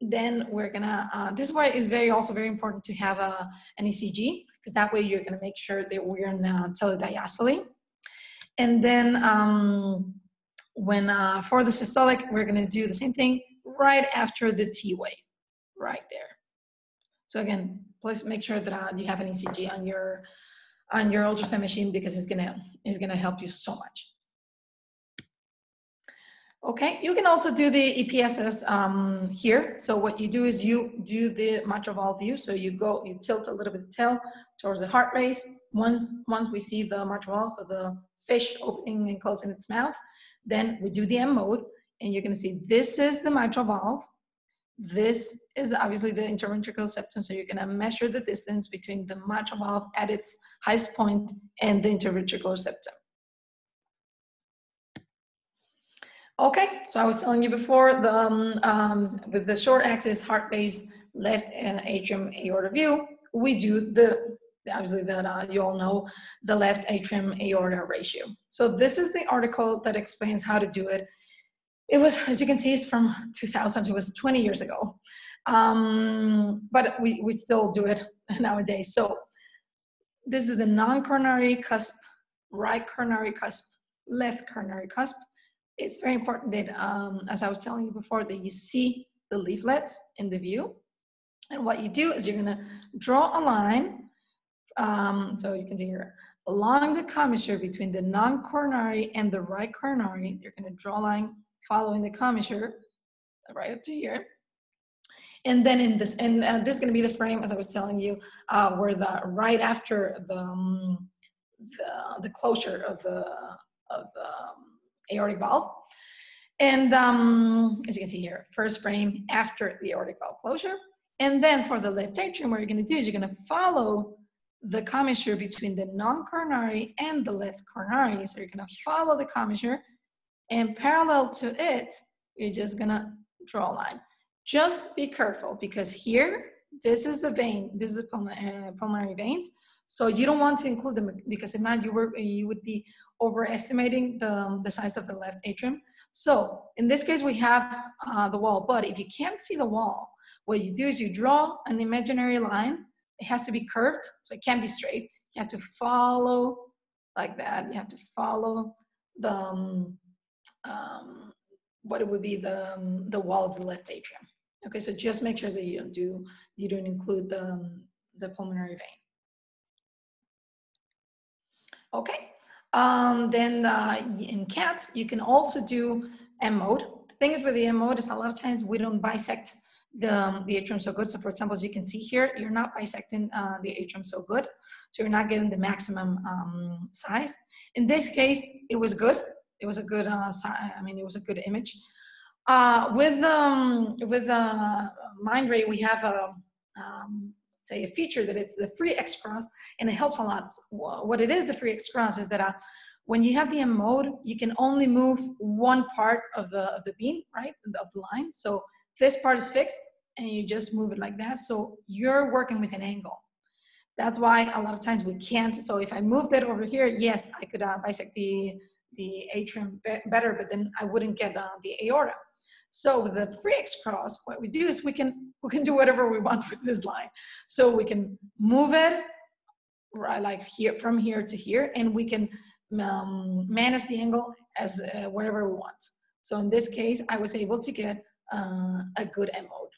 Then we're gonna, uh, this is why it's very also very important to have a, an ECG, because that way you're gonna make sure that we're in uh, telediastole. And then um, when uh, for the systolic, we're gonna do the same thing, right after the T wave, right there. So again, please make sure that uh, you have an ECG on your on your ultrasound machine because it's gonna it's gonna help you so much. Okay, you can also do the EPSS um, here. So what you do is you do the mitral valve view. So you go, you tilt a little bit the tail towards the heart race. Once, once we see the mitral valve, so the fish opening and closing its mouth, then we do the M mode and you're going to see this is the mitral valve. This is obviously the interventricular septum. So you're going to measure the distance between the mitral valve at its highest point and the interventricular septum. Okay, so I was telling you before, the, um, um, with the short axis heart base left uh, atrium aorta view, we do the, obviously that uh, you all know, the left atrium aorta ratio. So this is the article that explains how to do it it was, as you can see, it's from 2000. It was 20 years ago. Um, but we, we still do it [laughs] nowadays. So this is the non-coronary cusp, right coronary cusp, left coronary cusp. It's very important that, um, as I was telling you before, that you see the leaflets in the view. And what you do is you're gonna draw a line. Um, so you can see here, along the commissure between the non-coronary and the right coronary, you're gonna draw a line following the commissure right up to here. And then in this, and uh, this is going to be the frame, as I was telling you, uh, where the right after the, um, the, the closure of the of the um, aortic valve. And um, as you can see here, first frame after the aortic valve closure. And then for the left atrium, what you're going to do is you're going to follow the commissure between the non-coronary and the left coronary. So you're going to follow the commissure and parallel to it, you're just gonna draw a line. Just be careful because here, this is the vein, this is the uh, pulmonary veins. So you don't want to include them because if not, you, were, you would be overestimating the, the size of the left atrium. So in this case, we have uh, the wall, but if you can't see the wall, what you do is you draw an imaginary line. It has to be curved, so it can't be straight. You have to follow like that. You have to follow the, um, um, what it would be the, um, the wall of the left atrium. Okay, so just make sure that you don't do, you don't include the, um, the pulmonary vein. Okay, um, then uh, in cats, you can also do M mode. The thing is with the M mode is a lot of times we don't bisect the, um, the atrium so good. So for example, as you can see here, you're not bisecting uh, the atrium so good. So you're not getting the maximum um, size. In this case, it was good. It was a good, uh, I mean, it was a good image. Uh, with um, with uh, Mindray, we have a um, say a feature that it's the Free Xros, and it helps a lot. What it is, the Free Xros, is that uh, when you have the M mode, you can only move one part of the of the beam, right, of the line. So this part is fixed, and you just move it like that. So you're working with an angle. That's why a lot of times we can't. So if I moved it over here, yes, I could uh, bisect the the atrium better, but then I wouldn't get uh, the aorta. So with the Free Xros, what we do is we can we can do whatever we want [laughs] with this line. So we can move it right like here from here to here, and we can um, manage the angle as uh, whatever we want. So in this case, I was able to get uh, a good M mode.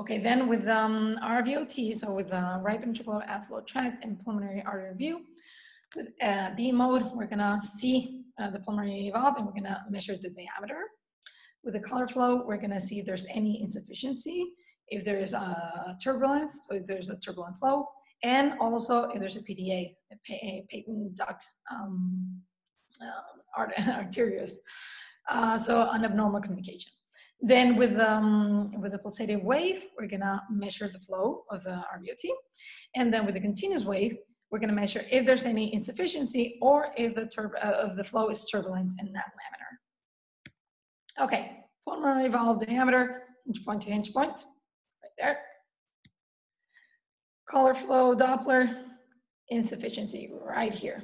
Okay, then with um, RVOT, so with the right ventricular outflow tract and pulmonary artery view, uh, B mode, we're gonna see uh, the pulmonary valve and we're gonna measure the diameter. With the color flow, we're gonna see if there's any insufficiency, if there's a turbulence, so if there's a turbulent flow, and also if there's a PDA, a patent duct um, uh, [laughs] arterius. Uh, so an abnormal communication. Then with, um, with the pulsating wave, we're gonna measure the flow of the RVOT. And then with the continuous wave, we're gonna measure if there's any insufficiency or if the, uh, of the flow is turbulent and not laminar. Okay, pulmonary valve diameter, hinge point to hinge point, right there. Color flow Doppler, insufficiency right here.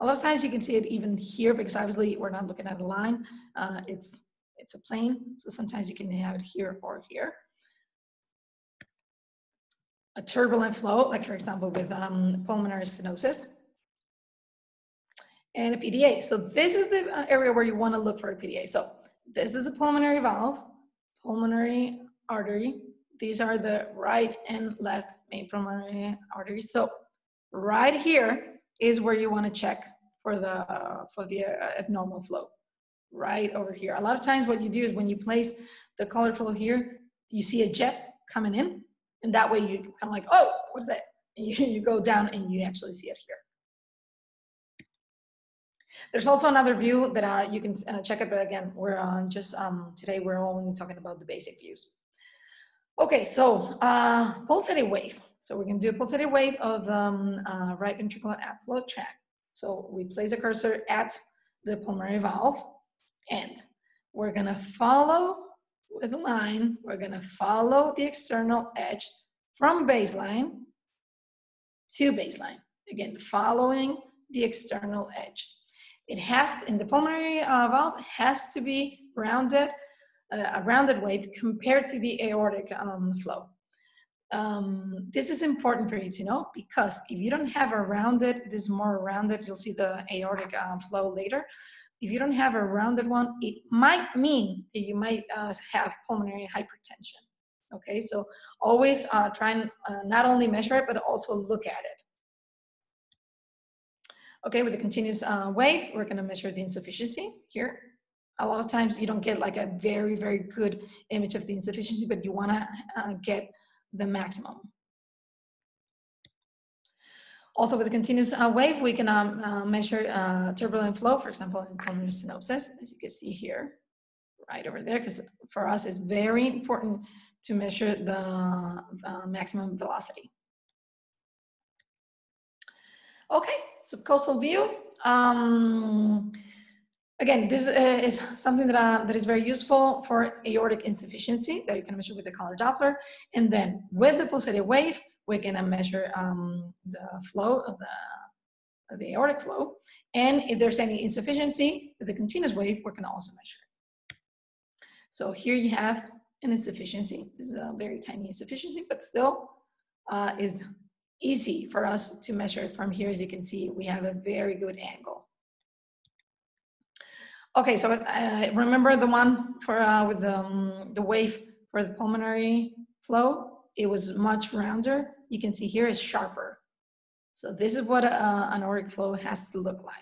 A lot of times you can see it even here because obviously we're not looking at a line. Uh, it's, it's a plane, so sometimes you can have it here or here a turbulent flow, like for example with um, pulmonary stenosis, and a PDA. So this is the uh, area where you want to look for a PDA. So this is a pulmonary valve, pulmonary artery. These are the right and left main pulmonary arteries. So right here is where you want to check for the for the uh, abnormal flow. Right over here. A lot of times, what you do is when you place the color flow here, you see a jet coming in and that way you kind of like, oh, what's that? [laughs] And you, you go down and you actually see it here. There's also another view that uh, you can uh, check it, but again, we're uh, just, um, today we're only talking about the basic views. Okay, so uh, wave. So we're gonna do a wave of um, uh, right ventricular outflow tract. So we place a cursor at the pulmonary valve and we're gonna follow with a line, we're gonna follow the external edge from baseline to baseline. Again, following the external edge. It has, in the pulmonary uh, valve, has to be rounded, uh, a rounded wave compared to the aortic um, flow. Um, this is important for you to know because if you don't have a rounded, this is more rounded, you'll see the aortic um, flow later if you don't have a rounded one, it might mean that you might uh, have pulmonary hypertension. Okay, so always uh, try and uh, not only measure it, but also look at it. Okay, with the continuous uh, wave, we're gonna measure the insufficiency here. A lot of times you don't get like a very, very good image of the insufficiency, but you wanna uh, get the maximum. Also with continuous uh, wave, we can um, uh, measure uh, turbulent flow, for example, in pulmonary stenosis, as you can see here, right over there, because for us it's very important to measure the maximum velocity. Okay, subcostal view. Um, again, this uh, is something that, uh, that is very useful for aortic insufficiency that you can measure with the color Doppler. And then with the pulsating wave, we're going to measure um, the flow of the, of the aortic flow. And if there's any insufficiency with the continuous wave, we're going to also measure. So here you have an insufficiency. This is a very tiny insufficiency, but still uh, is easy for us to measure from here. As you can see, we have a very good angle. Okay, so uh, remember the one for uh, with the, um, the wave for the pulmonary flow? It was much rounder. You can see here is sharper. So this is what uh, an aortic flow has to look like.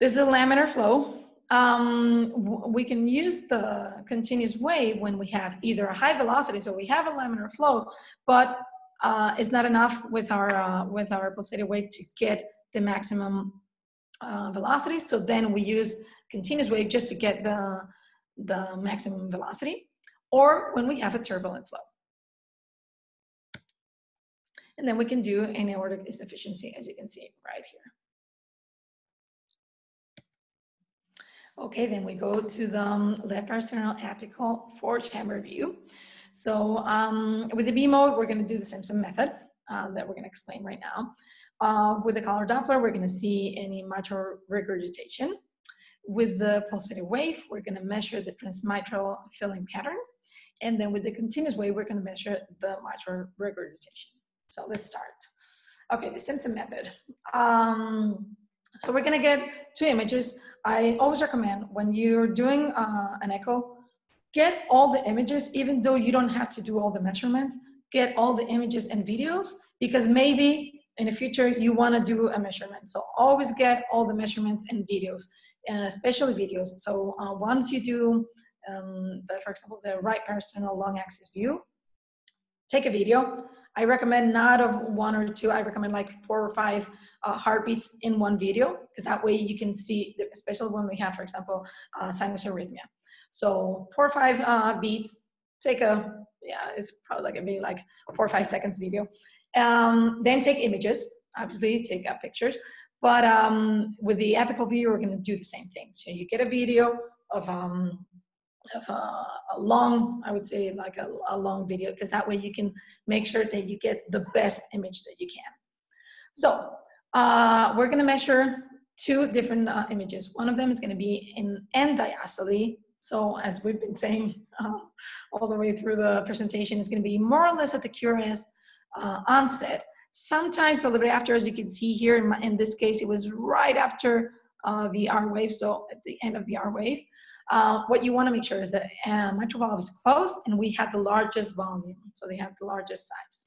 This is a laminar flow. Um, we can use the continuous wave when we have either a high velocity, so we have a laminar flow, but uh, it's not enough with our uh, with our pulsated wave to get the maximum uh, velocity. So then we use continuous wave just to get the the maximum velocity, or when we have a turbulent flow. And then we can do an aortic insufficiency, as you can see right here. Okay, then we go to the um, left parasternal apical four chamber view. So um, with the B mode, we're gonna do the Simpson method uh, that we're gonna explain right now. Uh, with the color Doppler, we're gonna see any mitral regurgitation. With the pulsated wave, we're gonna measure the transmitral filling pattern. And then with the continuous wave, we're gonna measure the mitral regurgitation. So let's start. Okay, the Simpson method. Um, so we're gonna get two images. I always recommend when you're doing uh, an echo, get all the images, even though you don't have to do all the measurements, get all the images and videos because maybe in the future you wanna do a measurement. So always get all the measurements and videos, uh, especially videos. So uh, once you do, um, the, for example, the right parasternal long axis view, take a video, I recommend not of one or two. I recommend like four or five uh, heartbeats in one video because that way you can see, especially when we have, for example, uh, sinus arrhythmia. So four or five uh, beats, take a, yeah, it's probably like maybe like four or five seconds video. Um, then take images, obviously take uh, pictures. But um, with the apical view, we're gonna do the same thing. So you get a video of um, of a, a, long, I would say like a, a long video, because that way you can make sure that you get the best image that you can. So uh, we're gonna measure two different uh, images. One of them is gonna be in end diastole. So as we've been saying [laughs] uh, all the way through the presentation, it's gonna be more or less at the QRS uh, onset. Sometimes a little bit after, as you can see here, in, my, in this case, it was right after uh, the R wave, so at the end of the R wave. Uh, what you want to make sure is that uh, mitral valve is closed and we have the largest volume, so they have the largest size.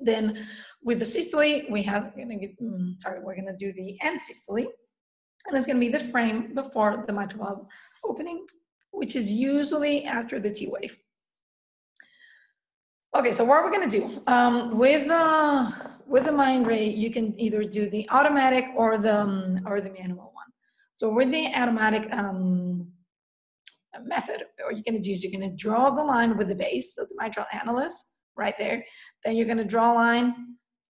Then with the systole, we have, going to mm, sorry, we're going to do the end systole, and it's going to be the frame before the mitral valve opening, which is usually after the T wave. Okay, so what are we going to do? Um, with the with the Mindray, you can either do the automatic or the um, or the manual one. So with the automatic um, method, or you're going to use, you're going to draw the line with the base of the mitral annulus right there. Then you're going to draw a line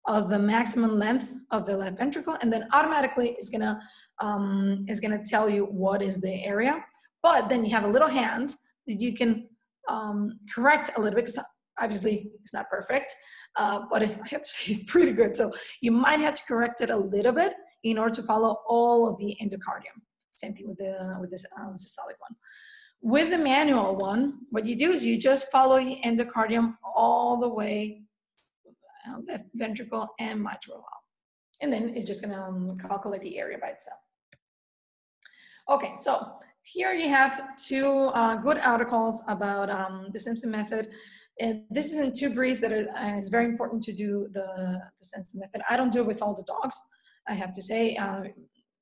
of the maximum length of the left ventricle, and then automatically it's going to um, going to tell you what is the area. But then you have a little hand that you can um, correct a little bit because obviously it's not perfect, uh, but I have to say it's pretty good. So you might have to correct it a little bit in order to follow all of the endocardium. Same thing with the with this um, systolic one. With the manual one, what you do is you just follow the endocardium all the way uh, left ventricle and mitral valve. And then it's just gonna um, calculate the area by itself. Okay, so here you have two uh, good articles about um, the Simpson method. And this is in two breeds that are, uh, it's very important to do the, the Simpson method. I don't do it with all the dogs, I have to say. Uh,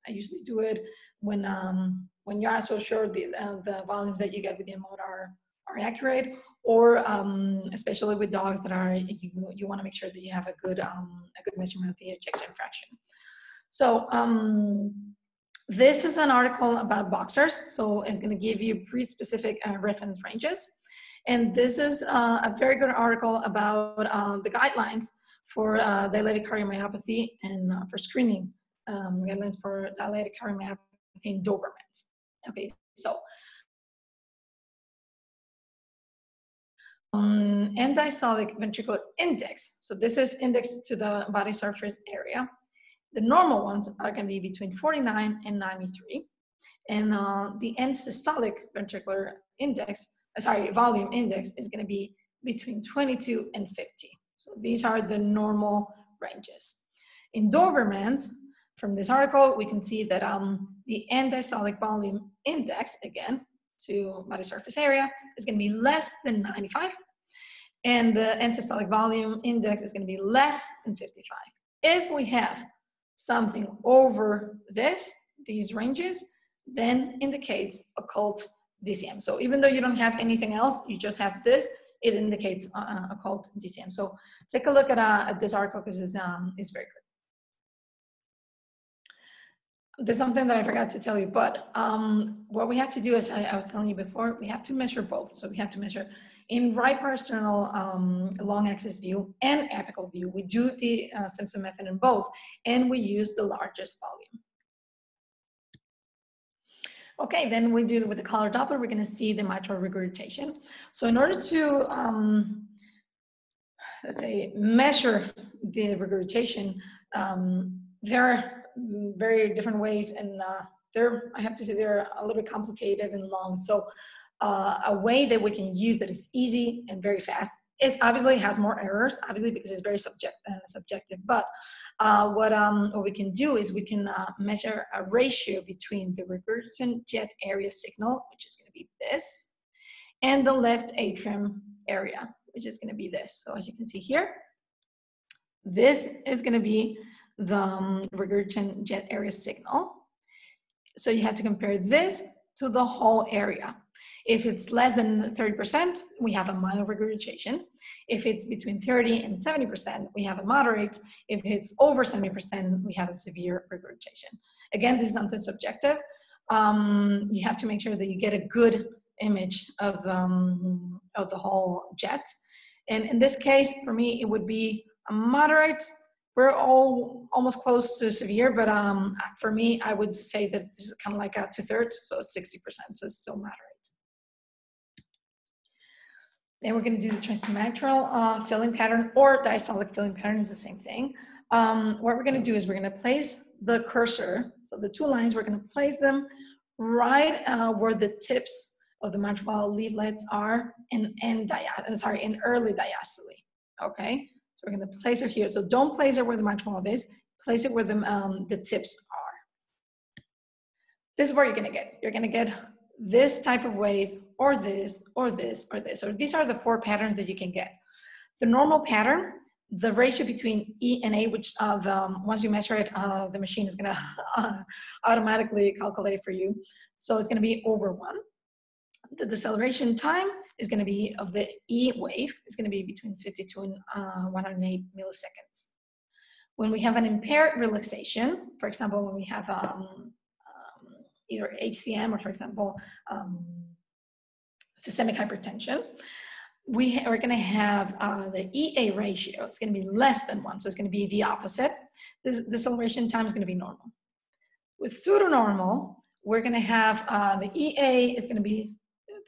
I usually do it when um, when you are so sure the, uh, the volumes that you get with the mode are, are accurate, or um, especially with dogs that are, you, you want to make sure that you have a good, um, a good measurement of the ejection fraction. So um, this is an article about boxers. So it's going to give you breed-specific uh, reference ranges. And this is uh, a very good article about uh, the guidelines for uh, dilated cardiomyopathy and uh, for screening um, guidelines for dilated cardiomyopathy in Dobermans. Okay, so um, end diastolic ventricular index. So this is index to the body surface area. The normal ones are going to be between 49 and 93. And uh, the end systolic ventricular index, uh, sorry, volume index is going to be between 22 and 50. So these are the normal ranges. In Dobermans, from this article, we can see that um, the end diastolic volume index, again, to body surface area, is going to be less than 95. And the end systolic volume index is going to be less than 55. If we have something over this, these ranges, then indicates occult DCM. So even though you don't have anything else, you just have this, it indicates uh, occult DCM. So take a look at, uh, at this article because it's, um, it's very good. There's something that I forgot to tell you, but um, what we have to do is, I, I, was telling you before, we have to measure both. So we have to measure in right parasternal um, long axis view and apical view. We do the uh, Simpson method in both, and we use the largest volume. Okay, then we do with the color Doppler, we're gonna see the mitral regurgitation. So in order to, um, let's say, measure the regurgitation, um, there are very different ways and uh, they're, I have to say they're a little bit complicated and long. So uh, a way that we can use that is easy and very fast it obviously has more errors, obviously because it's very subject, uh, subjective. But uh, what, um, what we can do is we can uh, measure a ratio between the regurgitant jet area signal, which is going to be this, and the left atrium area, which is going to be this. So as you can see here, this is going to be the um, regurgitant jet area signal. So you have to compare this to the whole area. If it's less than 30%, we have a mild regurgitation. If it's between 30 and 70%, we have a moderate. If it's over 70%, we have a severe regurgitation. Again, this is something subjective. Um, you have to make sure that you get a good image of, um, of the whole jet. And in this case, for me, it would be a moderate. We're all almost close to severe, but um, for me, I would say that this is kind of like a two thirds, so it's 60%, so it's still moderate. And we're going to do the transmitral uh, filling pattern or diastolic filling pattern is the same thing. Um, what we're going to do is we're going to place the cursor, so the two lines, we're going to place them right uh, where the tips of the mitral leaflets are in, in dia uh, sorry, in early diastole, okay? So we're going to place it here. So don't place it where the valve is, place it where the, um, the tips are. This is where you're going to get. You're going to get this type of wave or this or this or this. Or these are the four patterns that you can get. The normal pattern, the ratio between E and A, which um, once you measure it, uh, the machine is gonna [laughs] automatically calculate it for you. So it's gonna be over one. The deceleration time is gonna be of the E wave, is gonna be between 52 and uh, 108 milliseconds. When we have an impaired relaxation, for example, when we have um, either HCM or, for example, um, systemic hypertension, we are going to have uh, the EA ratio. It's going to be less than one, so it's going to be the opposite. The deceleration time is going to be normal. With pseudonormal, we're going to have uh, the EA is going to be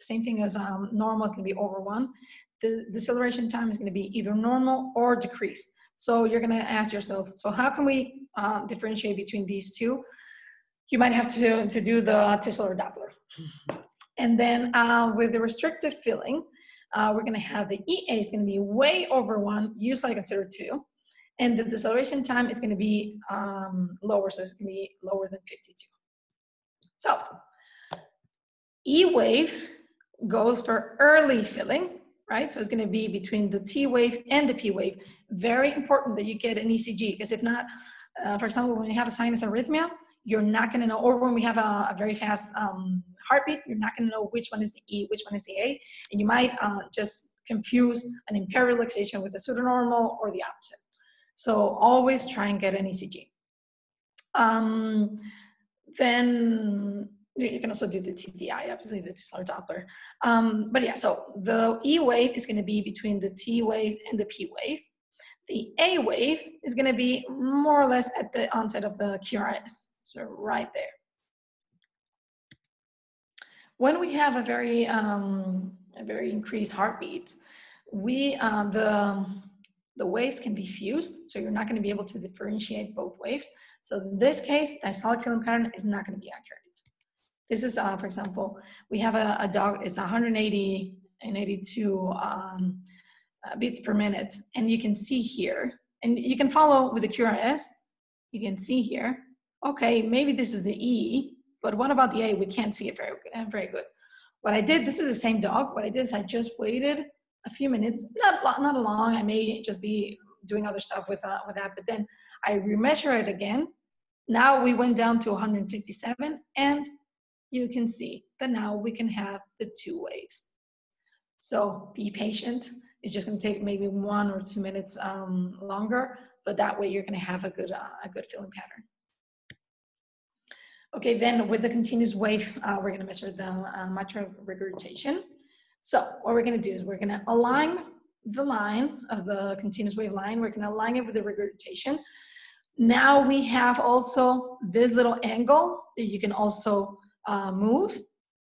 same thing as um, normal. is going to be over one. The deceleration time is going to be either normal or decreased. So you're going to ask yourself, so how can we uh, differentiate between these two? you might have to, to do the tisular Doppler. And then uh, with the restrictive filling, uh, we're gonna have the EA is gonna be way over one, usually considered two. And the deceleration time is gonna be um, lower, so it's gonna be lower than 52. So, E wave goes for early filling, right? So it's gonna be between the T wave and the P wave. Very important that you get an ECG, because if not, uh, for example, when you have a sinus arrhythmia, you're not going to know, or when we have a, a very fast um, heartbeat, you're not going to know which one is the E, which one is the A, and you might uh, just confuse an impaired relaxation with a pseudonormal or the opposite. So always try and get an ECG. Um, then you can also do the TDI, obviously the Tisular Doppler. Um, but yeah, so the E wave is going to be between the T wave and the P wave. The A wave is going to be more or less at the onset of the QRS. So right there. When we have a very, um, a very increased heartbeat, we, uh, the, the waves can be fused, so you're not gonna be able to differentiate both waves. So in this case, diastolic filling pattern is not gonna be accurate. This is, uh, for example, we have a, a dog, it's 180 and 82 um, uh, beats per minute. And you can see here, and you can follow with the QRS, you can see here, okay, maybe this is the E, But what about the A? We can't see it very, uh, very good. What I did, this is the same dog. What I did is I just waited a few minutes, not, not long. I may just be doing other stuff with, uh, with that, but then I remeasure it again. Now we went down to 157 and you can see that now we can have the two waves. So be patient. It's just gonna take maybe one or two minutes um, longer, but that way you're gonna have a good, uh, a good filling pattern. Okay, then with the continuous wave, uh, we're gonna measure the uh, mitral regurgitation. So what we're gonna do is we're gonna align the line of the continuous wave line. We're gonna align it with the regurgitation. Now we have also this little angle that you can also uh, move.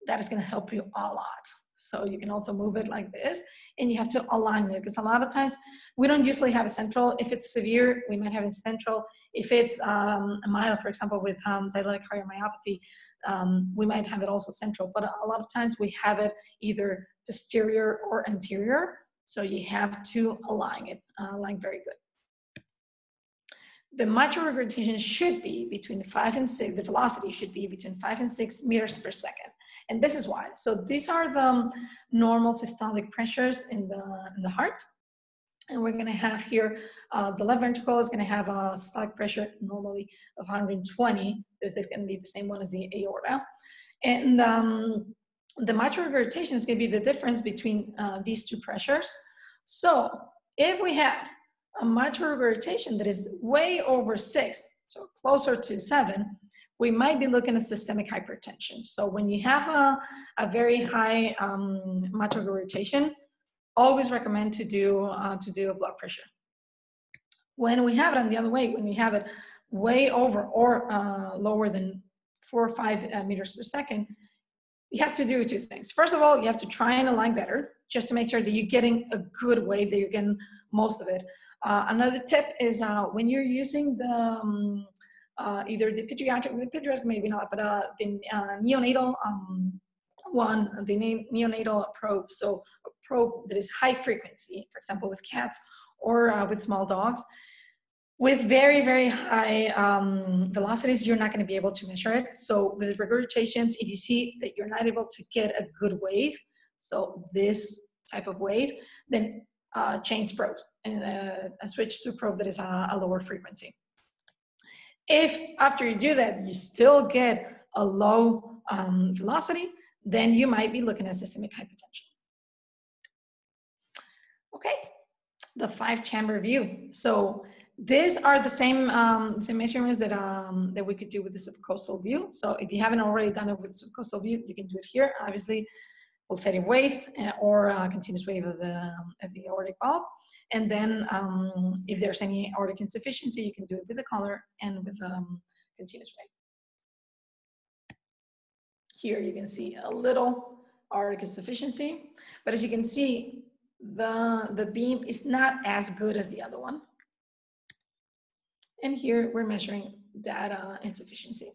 That is gonna help you a lot. So you can also move it like this and you have to align it because a lot of times we don't usually have a central. If it's severe, we might have a central. If it's um, mild, for example, with um, dilated cardiomyopathy, um, we might have it also central. But a lot of times we have it either posterior or anterior. So you have to align it, uh, align very good. The mitral regurgitation should be between five and six, the velocity should be between five and six meters per second. And this is why. So these are the normal systolic pressures in the, in the heart. And we're gonna have here, uh, the left ventricle is gonna have a systolic pressure normally of 120. This is gonna be the same one as the aorta. And um, the mitral regurgitation is gonna be the difference between uh, these two pressures. So if we have a mitral regurgitation that is way over six, so closer to seven, we might be looking at systemic hypertension. So when you have a, a very high um, mitral regurgitation, always recommend to do, uh, to do a blood pressure. When we have it on the other way, when we have it way over or uh, lower than four or five uh, meters per second, you have to do two things. First of all, you have to try and align better just to make sure that you're getting a good wave, that you're getting most of it. Uh, another tip is uh, when you're using the um, uh, either the pediatric, the pediatric maybe not, but uh, the uh, neonatal um, one, the neonatal probe. So a probe that is high frequency, for example, with cats or uh, with small dogs. With very, very high um, velocities, you're not going to be able to measure it. So with regurgitations, if you see that you're not able to get a good wave, so this type of wave, then uh, change probe and a switch to probe that is a, a lower frequency. If after you do that, you still get a low um, velocity, then you might be looking at systemic hypertension. Okay, the five chamber view. So these are the same, um, same measurements that, um, that we could do with the subcostal view. So if you haven't already done it with the subcostal view, you can do it here. Obviously, pulsating wave uh, or a continuous wave of the, of the aortic valve. And then um, if there's any aortic insufficiency, you can do it with the color and with um, continuous wave. Here you can see a little aortic insufficiency, but as you can see, the, the beam is not as good as the other one. And here we're measuring that uh, insufficiency.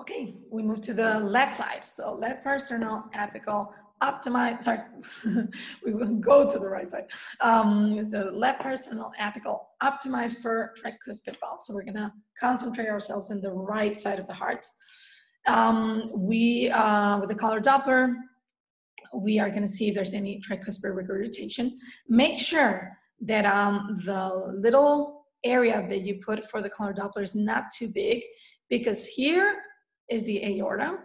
Okay, we move to the left side. So left parasternal apical optimize, sorry, [laughs] we will go to the right side. Um, the left parasternal apical optimized for tricuspid valve. So we're gonna concentrate ourselves in the right side of the heart. Um, we, uh, with the color Doppler, we are gonna see if there's any tricuspid regurgitation. Make sure that um, the little area that you put for the color Doppler is not too big because here is the aorta.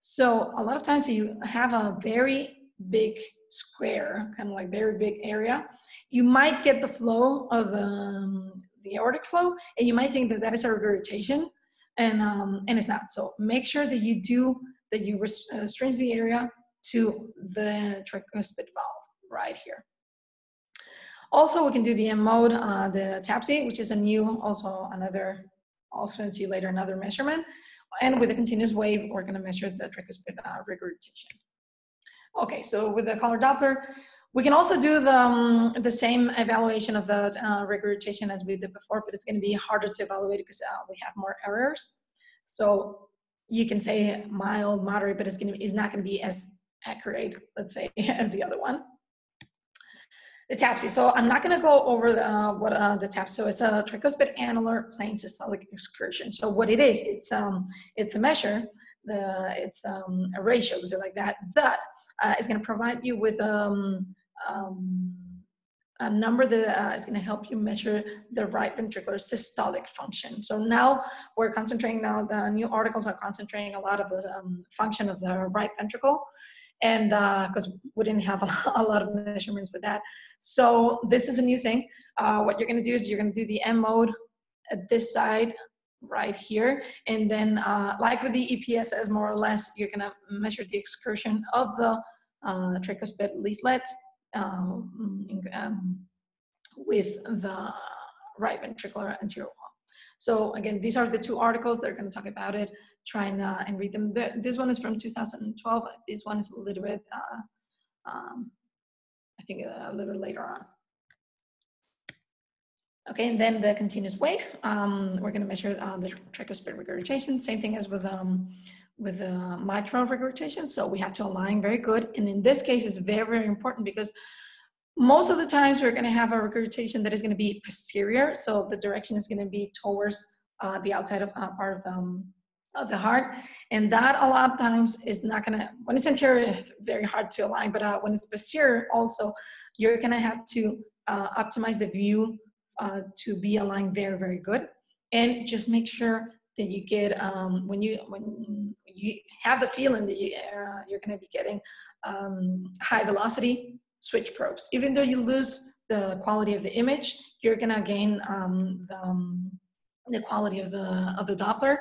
So a lot of times you have a very big square, kind of like very big area, you might get the flow of the, um, the aortic flow, and you might think that that is a regurgitation, and um, and it's not. So make sure that you do that you restringe uh, the area to the tricuspid valve right here. Also, we can do the M mode, uh, the TAPSE, which is a new, also another, also to see later another measurement. And with a continuous wave, we're gonna measure the tricuspid uh, regurgitation. Okay, so with the color Doppler, we can also do the, um, the same evaluation of the uh, regurgitation as we did before, but it's gonna be harder to evaluate because uh, we have more errors. So you can say mild, moderate, but it's, gonna, it's not gonna be as accurate, let's say, [laughs] as the other one. The TAPSE. So I'm not going to go over the, uh, what uh, the TAPSE. So it's a tricuspid annular plane systolic excursion. So what it is, it's um, it's a measure. The it's um, a ratio, is like that. That uh, is going to provide you with um, um, a number that uh, is going to help you measure the right ventricular systolic function. So now we're concentrating now, the new articles are concentrating a lot of the um, function of the right ventricle and because uh, we didn't have a, [laughs] lot of measurements with that. So this is a new thing. Uh, what you're gonna do is you're gonna do the M mode at this side right here. And then uh, like with the EPSS more or less, you're gonna measure the excursion of the uh, tricuspid leaflet um, um, with the right ventricular anterior wall. So again, these are the two articles that are going to talk about it. Try and, uh, and read them. This one is from 2012. This one is a little bit, uh, um, I think a little later on. Okay, and then the continuous wave. Um, we're going to measure uh, the tricuspid regurgitation. Same thing as with um, with the uh, mitral regurgitation. So we have to align very good. And in this case, it's very, very important because most of the times we're going to have a regurgitation that is going to be posterior. So the direction is going to be towards uh, the outside of uh, part of the, um, of the heart. And that a lot of times is not to, when it's anterior, it's very hard to align. But uh, when it's posterior, also, you're to have to uh, optimize the view uh, to be aligned very, very good. And just make sure that you get um, when you when you have the feeling that you, uh, you're to be getting um, high velocity switch probes. Even though you lose the quality of the image, you're to gain um, the, um, the, quality of the of the Doppler,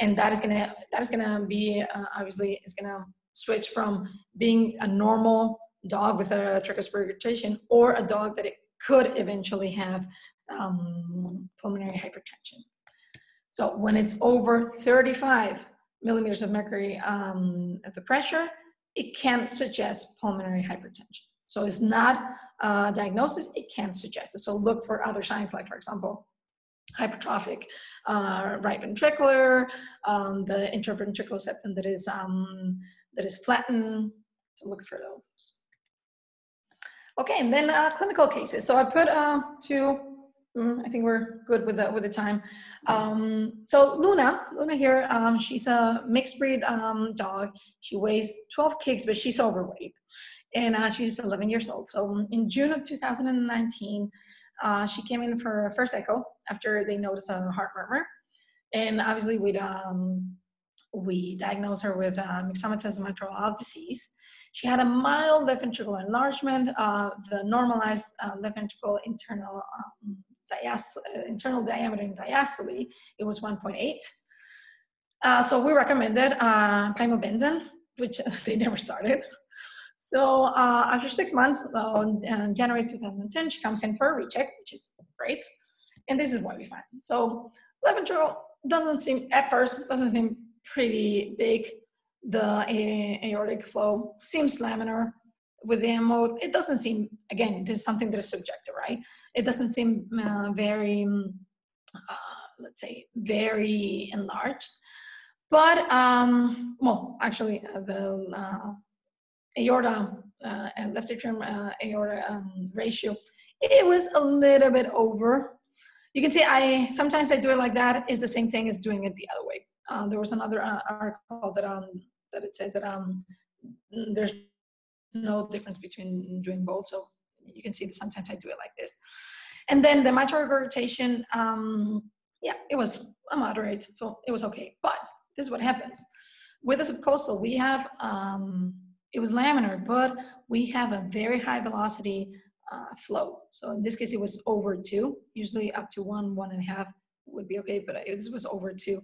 and that is going to that is going to be uh, obviously going to switch from being a normal dog with a tricuspid regurgitation or a dog that it could eventually have um, pulmonary hypertension. So when it's over 35 millimeters of mercury um, of the pressure, it can suggest pulmonary hypertension. So it's not a diagnosis, it can suggest it. So look for other signs like, for example, hypertrophic uh, right ventricular, um, the interventricular septum that is, um, that is flattened. So look for those. Okay, and then uh, clinical cases. So I put uh, two Mm, I think we're good with the with the time. Um, so Luna, Luna here, um, she's a mixed breed um, dog. She weighs 12 kgs, but she's overweight, and uh, she's 11 years old. So in June of 2019, uh, she came in for a first echo after they noticed a heart murmur, and obviously we um, we diagnosed her with uh, myxomatous mitral valve disease. She had a mild left ventricular enlargement. Uh, the normalized uh, left ventricle internal um, dias- uh, internal diameter in diastole, it was 1.8. Uh, so we recommended uh, which [laughs] they never started. So uh, after six months, uh, in January 2010, she comes in for a recheck, which is great. And this is what we find. So left ventricle doesn't seem, at first, doesn't seem pretty big. The aortic flow seems laminar with the mode. It doesn't seem, again, this is something that is subjective, right? it doesn't seem uh, very, uh, let's say, very enlarged. But, um, well, actually, uh, the uh, aorta uh, and left atrium uh, aorta um, ratio, it was a little bit over. You can see I sometimes I do it like that. Is the same thing as doing it the other way. there was another article that um that it says that um there's no difference between doing both. So you can see that sometimes I do it like this. And then the mitral regurgitation, um, yeah, it was a moderate, so it was okay. But this is what happens. With the subcostal, we have, um, it was laminar, but we have a very high velocity uh, flow. So in this case, it was over two, usually up to one, one and a half would be okay, but this was over two.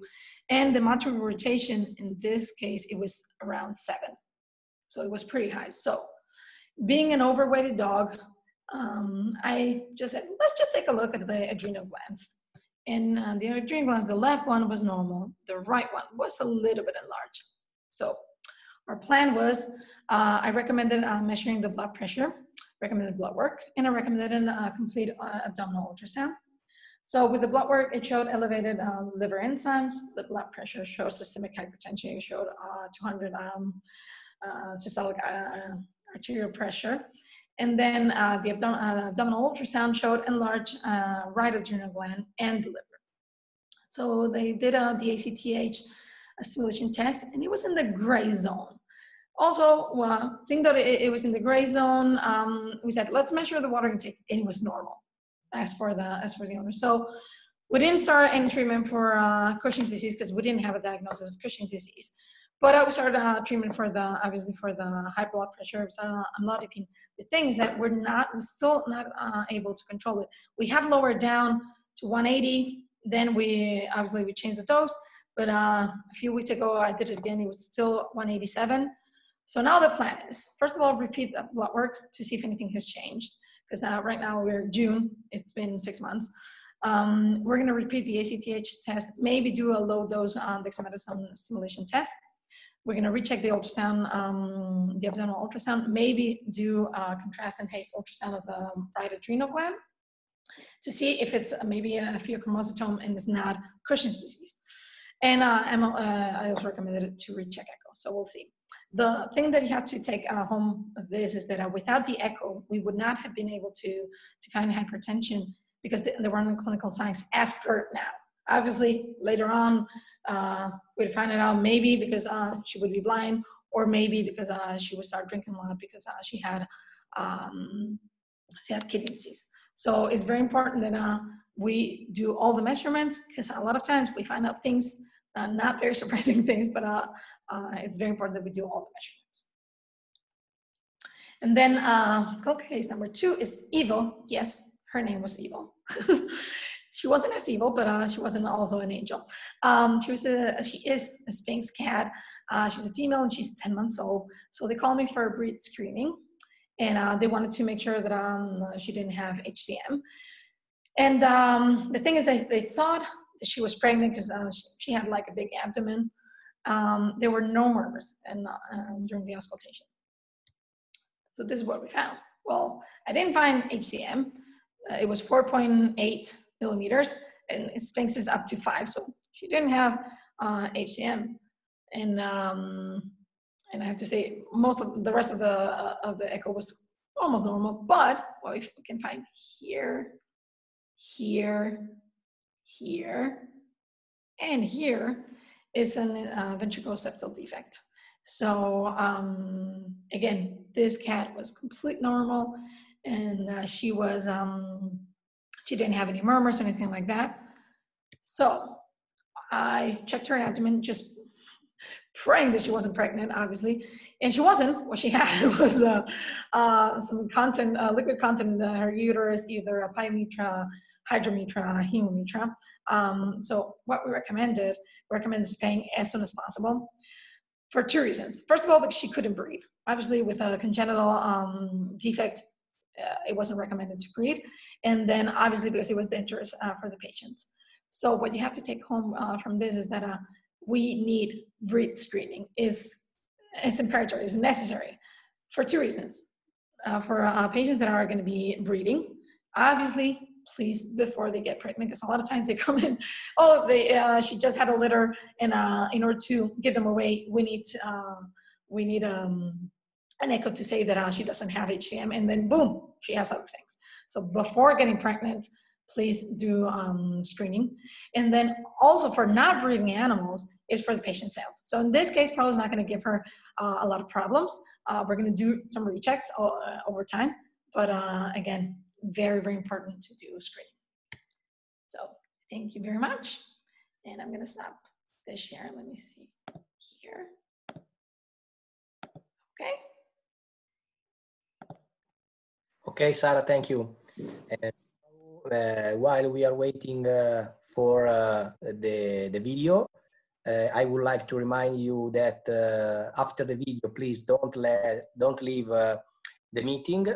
And the mitral rotation, in this case, it was around seven. So it was pretty high. So being an overweighted dog, um, I just said, let's just take a look at the adrenal glands. And uh, the adrenal glands, the left one was normal, the right one was a little bit enlarged. So our plan was, uh, I recommended uh, measuring the blood pressure, recommended blood work, and I recommended a complete uh, abdominal ultrasound. So with the blood work, it showed elevated uh, liver enzymes. The blood pressure showed systemic hypertension. It showed uh, 200 um, systolic arterial pressure And then uh, the abdom- uh, abdominal ultrasound showed enlarged uh, right adrenal gland and the liver. So they did uh, the ACTH stimulation test, and it was in the gray zone. Also, well, seeing that it, it was in the gray zone, um, we said let's measure the water intake, and it was normal as for the as for the owner. So we didn't start any treatment for uh, Cushing's disease because we didn't have a diagnosis of Cushing's disease. But I started uh, treatment for the obviously for the high blood pressure. So amlodipine. The thing is that we're not we're still not uh, able to control it. We have lowered down to 180. Then we obviously we changed the dose. But uh, a few weeks ago I did it again. It was still 187. So now the plan is first of all repeat the blood work to see if anything has changed. Because now right now we're June. It's been six months. Um, we're going to repeat the ACTH test, maybe do a low dose on dexamethasone stimulation test we're going to recheck the ultrasound, um, the abdominal ultrasound, maybe do a contrast and enhanced ultrasound of the right adrenal gland to see if it's maybe a pheochromocytoma and it's not Cushing's disease. And uh, uh, I also recommended to recheck echo, so we'll see. The thing that you have to take uh, home of this is that uh, without the echo, we would not have been able to, to find hypertension because there weren't clinical signs as per now. Obviously, later on, uh, we'd find it out maybe because uh, she would be blind, or maybe because uh, she would start drinking a lot because uh, she had um, she had kidney disease. So it's very important that we do all the measurements because a lot of times we find out things, uh, not very [laughs] surprising things, but uh, uh, it's very important that we do all the measurements. And then uh, case number two is evil. Yes, her name was evil. [laughs] she wasn't as evil, but uh, she wasn't also an angel. Um, she was a, she is a Sphynx cat. Uh, she's a female and she's 10 months old. So they called me for a breed screening and uh, they wanted to make sure that um, she didn't have HCM. And um, the thing is they, they thought she was pregnant because uh, she, had like a big abdomen. Um, there were no murmurs and, uh, during the auscultation. So this is what we found. Well, I didn't find HCM. Uh, it was 4.8 millimeters, and Sphynx is up to five. So she didn't have uh, HCM, and um, and I have to say most of the rest of the uh, of the echo was almost normal. But what we can find here, here, here, and here is an uh, ventriculoseptal defect. So um, again, this cat was complete normal, and uh, she was um, she didn't have any murmurs or anything like that. So I checked her abdomen, just praying that she wasn't pregnant, obviously. And she wasn't. What she [laughs] had was uh, uh, some content, uh, liquid content in her uterus, either a pyometra, hydrometra, hemometra. Um, so what we recommended, we recommended spaying as soon as possible for two reasons. First of all, because she couldn't breathe. Obviously, with a congenital um, defect, uh, it wasn't recommended to breed. And then obviously because it was dangerous uh, for the patients. So what you have to take home uh, from this is that uh, we need breed screening. is It's imperative, it's necessary for two reasons. Uh, for uh, patients that are gonna be breeding, obviously please before they get pregnant because a lot of times they [laughs] come in oh they uh, she just had a litter and uh, in order to give them away we need uh, we need um, an echo to say that uh, she doesn't have HCM, and then boom, she has other things. So before getting pregnant, please do um, screening. And then also for not breeding animals is for the patient's health. So in this case, probably not going to give her uh, a lot of problems. Uh, we're going to do some rechecks uh, over time, but again, very, very important to do screening. So thank you very much. And I'm going to stop this share. Let me see here. Okay. Okay, Sarah, thank you. And, uh, while we are waiting uh, for uh, the, the video, uh, I would like to remind you that uh, after the video, please don't let don't leave uh, the meeting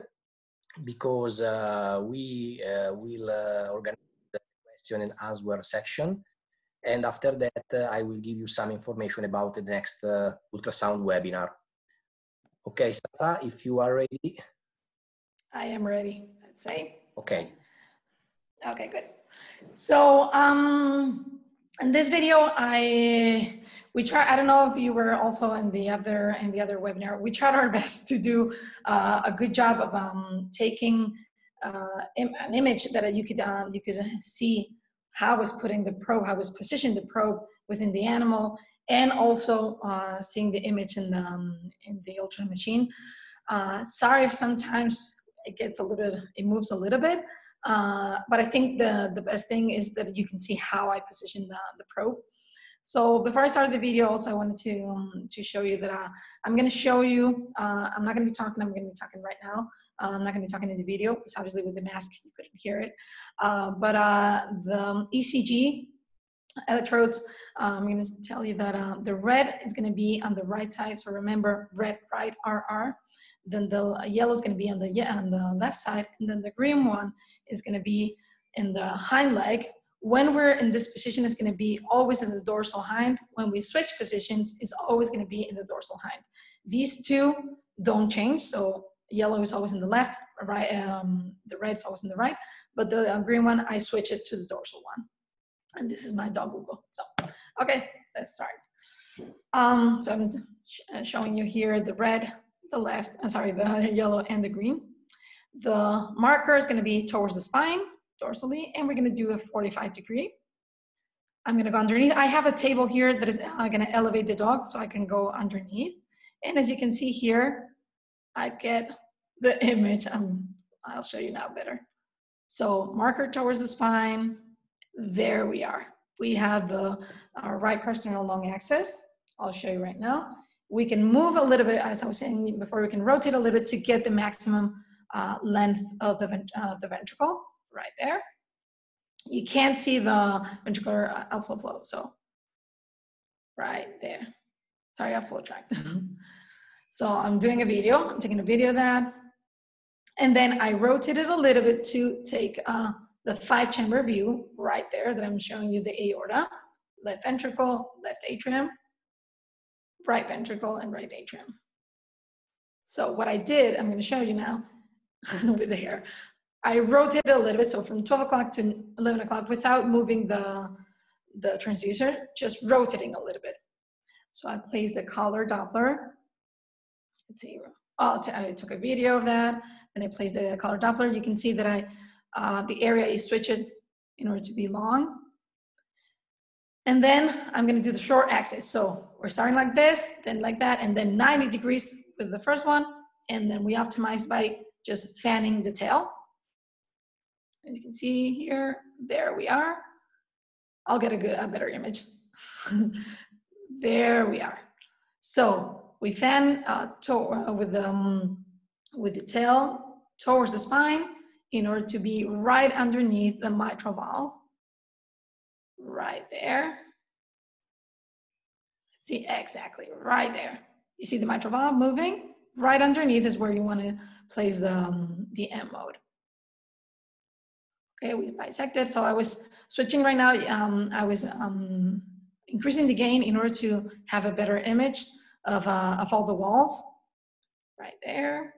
because uh, we uh, will uh, organize the question and answer section. And after that, I will give you some information about the next ultrasound webinar. Okay, Sarah, if you are ready. I am ready, Let's say. Okay. Okay, good. So, um, in this video, I we try. I don't know if you were also in the other in the other webinar. We tried our [laughs] best to do uh, a good job of um, taking uh, an image that you could um, you could see how I was putting the probe, how I was positioned the probe within the animal, and also uh, seeing the image in the um, in the ultra machine. Uh, sorry if sometimes it gets a little bit, it moves a little bit. Uh, but I think the, the best thing is that you can see how I position the, the probe. So before I start the video, also I wanted to, um, to show you that uh, I'm gonna show you, uh, I'm not gonna be talking, I'm gonna be talking right now. Uh, I'm not gonna be talking in the video, because obviously with the mask, you couldn't hear it. Uh, but the ECG electrodes, I'm gonna tell you that the red is gonna be on the right side. So remember, red, right, RR then the yellow is going to be on the yeah, on the left side, and then the green one is going to be in the hind leg. When we're in this position, it's going to be always in the dorsal hind. When we switch positions, it's always going to be in the dorsal hind. These two don't change, so yellow is always in the left, right? Um, the red is always in the right, but the uh, green one, I switch it to the dorsal one. And this is my dog Google. So, okay, let's start. Um, so I'm uh, showing you here the red, the left, I'm sorry, the [laughs] yellow and the green. The marker is gonna be towards the spine, dorsally, and we're gonna do a 45 degree. I'm gonna go underneath. I have a table here that is uh, gonna elevate the dog so I can go underneath. And as you can see here, I get the [laughs] image. Um, I'll show you now better. So marker towards the spine, there we are. We have the our right parasternal long axis. I'll show you right now we can move a little bit, as I was saying before, we can rotate a little bit to get the maximum uh, length of the, uh, the ventricle right there. You can't see the ventricular uh, outflow flow, so right there. Sorry, outflow tract. [laughs] so I'm doing a video, I'm taking a video of that. And then I rotate it a little bit to take uh, the five chamber view right there that I'm showing you the aorta, left ventricle, left atrium, right ventricle and right atrium. So what I did, I'm going to show you now [laughs] with the hair. I rotated a little bit, so from 12 o'clock to 11 o'clock without moving the, the transducer, just rotating a little bit. So I placed the color Doppler. Let's see, oh, I took a video of that. and I placed the color Doppler. You can see that I, uh, the area is switched in order to be long. And then I'm gonna do the short axis. So we're starting like this, then like that, and then 90 degrees with the first one. And then we optimize by just fanning the tail. As you can see here, there we are. I'll get a, good, a better image. [laughs] there we are. So we fan uh, to, uh, with, the, um, with the tail towards the spine in order to be right underneath the mitral valve right there. See, exactly, right there. You see the mitral valve moving? Right underneath is where you want to place the, um, the M mode. Okay, we bisected. So I was switching right now. Um, I was um, increasing the gain in order to have a better image of, uh, of all the walls. Right there.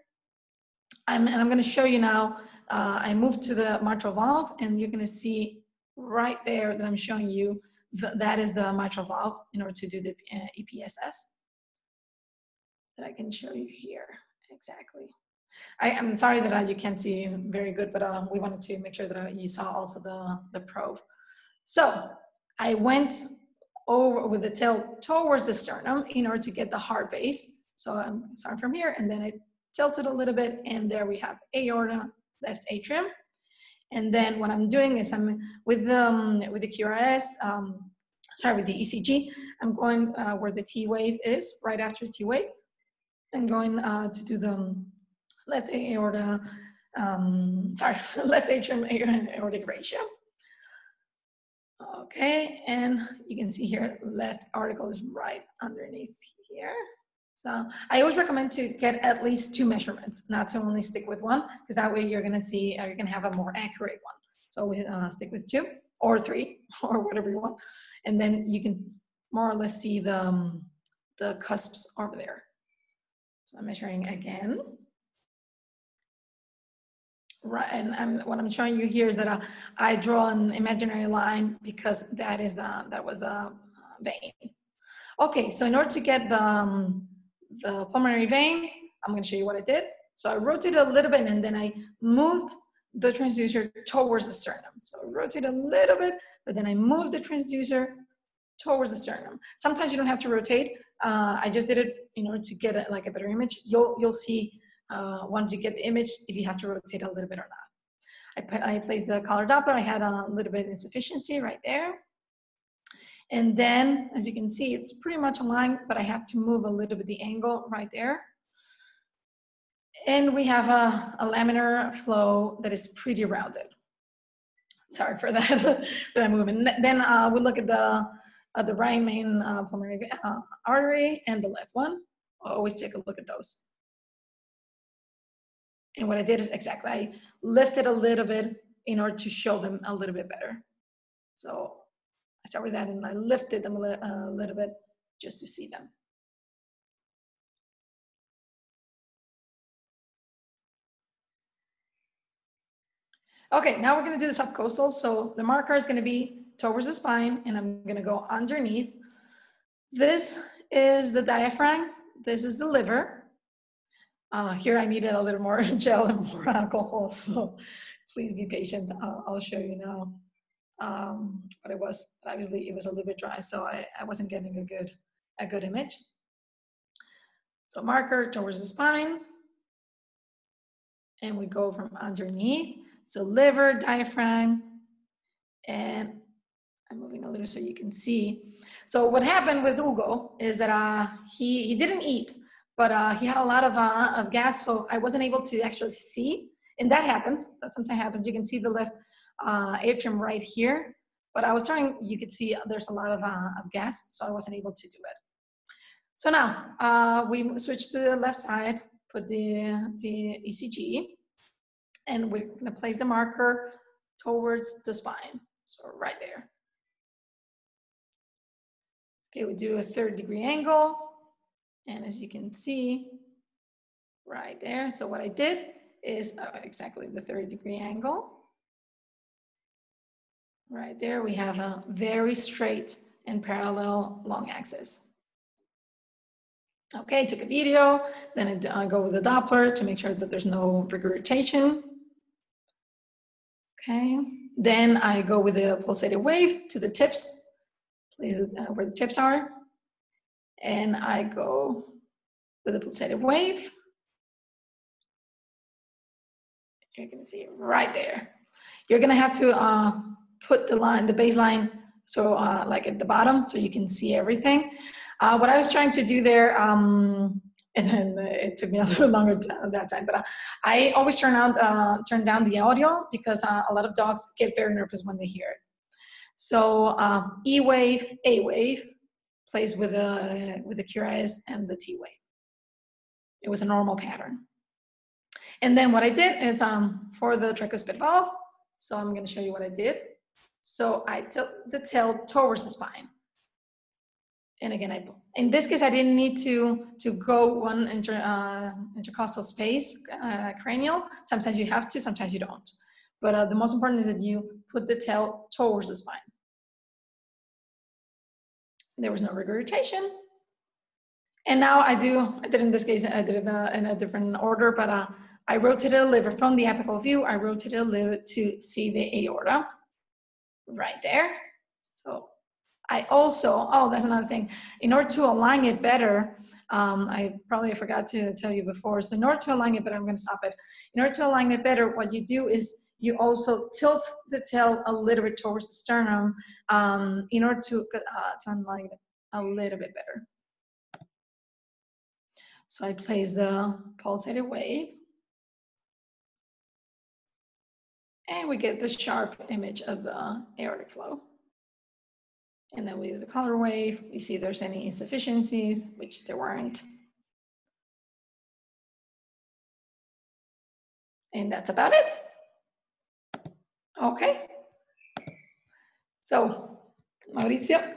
I'm, and I'm going to show you now. Uh, I moved to the mitral valve, and you're going to see right there that I'm showing you, th that is the mitral valve in order to do the uh, EPSS that I can show you here exactly. I am sorry that uh, you can't see very good, but uh, we wanted to make sure that uh, you saw also the, the probe. So I went over with the tail towards the sternum in order to get the heart base. So I'm starting from here and then I tilted a little bit and there we have aorta, left atrium. And then what I'm doing is I'm with the, um, with the QRS, um, sorry, with the ECG, I'm going uh, where the T wave is, right after T wave. I'm going uh, to do the um, left aorta, um, sorry, [laughs] left atrium aortic ratio. Okay, and you can see here, left auricle is right underneath here. So I always recommend to get at least two measurements, not to only stick with one, because that way you're gonna see, or you're gonna have a more accurate one. So we uh, stick with two or three [laughs] or whatever you want. And then you can more or less see the, um, the cusps over there. So I'm measuring again. right, and I'm, what I'm showing you here is that uh, I draw an imaginary line because that is the, that was the vein. Okay, so in order to get the, um, the pulmonary vein, I'm gonna show you what I did. So I rotated a little bit and then I moved the transducer towards the sternum. So I rotate a little bit, but then I moved the transducer towards the sternum. Sometimes you don't have to rotate. Uh, I just did it in order to get a, like a better image. You'll, you'll see uh, once you get the image if you have to rotate a little bit or not. I, I placed the color Doppler. I had a little bit of insufficiency right there. And then, as you can see, it's pretty much aligned, but I have to move a little bit the angle right there. And we have a, a laminar flow that is pretty rounded. Sorry for that, [laughs] for that movement. Then uh, we look at the, uh, the right main uh, pulmonary uh, artery and the left one. I'll always take a look at those. And what I did is exactly, I lifted a little bit in order to show them a little bit better. So I start with that and I lifted them a, li a little bit just to see them. Okay, now we're gonna do the subcostal. So the marker is gonna be towards the spine and I'm gonna go underneath. This is the diaphragm. This is the liver. Uh, here I needed a little more [laughs] gel and more alcohol, so please be patient. I'll, I'll show you now um, what it was. Obviously, it was a little bit dry, so I, I wasn't getting a good, a good image. So marker towards the spine, and we go from underneath. So liver, diaphragm, and I'm moving a little so you can see. So what happened with Hugo is that uh, he, he didn't eat, but uh, he had a lot of, uh, of gas, so I wasn't able to actually see. And that happens, that sometimes happens. You can see the left uh, atrium right here, but I was trying, you could see there's a lot of, uh, of gas, so I wasn't able to do it. So now uh, we switch to the left side, put the, the ECG, and we're gonna place the marker towards the spine. So right there. Okay, we do a third degree angle. And as you can see, right there. So what I did is uh, exactly the third degree angle. Right there, we have a very straight and parallel long axis. Okay, took a video, then I go with the Doppler to make sure that there's no regurgitation. Okay, then I go with the pulsated wave to the tips, uh, where the tips are, and I go with the pulsated wave. You're gonna see it right there. You're gonna have to uh, put the line, the baseline, so uh, like at the bottom, so you can see everything. Uh, what I was trying to do there, um, [laughs] and then it took me a little [laughs] longer that time, but uh, I always turn on, uh, turn down the audio because uh, a lot of dogs get very nervous when they hear it. So um, E wave, A wave plays with a with the QRS and the T wave. It was a normal pattern. And then what I did is um, for the tricuspid valve, so I'm gonna show you what I did. So I tilt the tail towards the spine. And again, I, in this case, I didn't need to, to go one inter, uh, intercostal space uh, cranial. Sometimes you have to, sometimes you don't. But uh, the most important is that you put the tail towards the spine. There was no regurgitation. And now I do, I did in this case, I did it uh, in a different order, but uh, I rotated a liver from the apical view, I rotated a liver to see the aorta right there. So I also, oh, that's another thing. In order to align it better, um, I probably forgot to tell you before. So in order to align it better, I'm going to stop it. In order to align it better, what you do is you also tilt the tail a little bit towards the sternum um, in order to, uh, to align it a little bit better. So I place the pulsated wave. And we get the sharp image of the aortic flow. And then we do the color wave. We see there's any insufficiencies, which there weren't. And that's about it. Okay. So, Mauricio.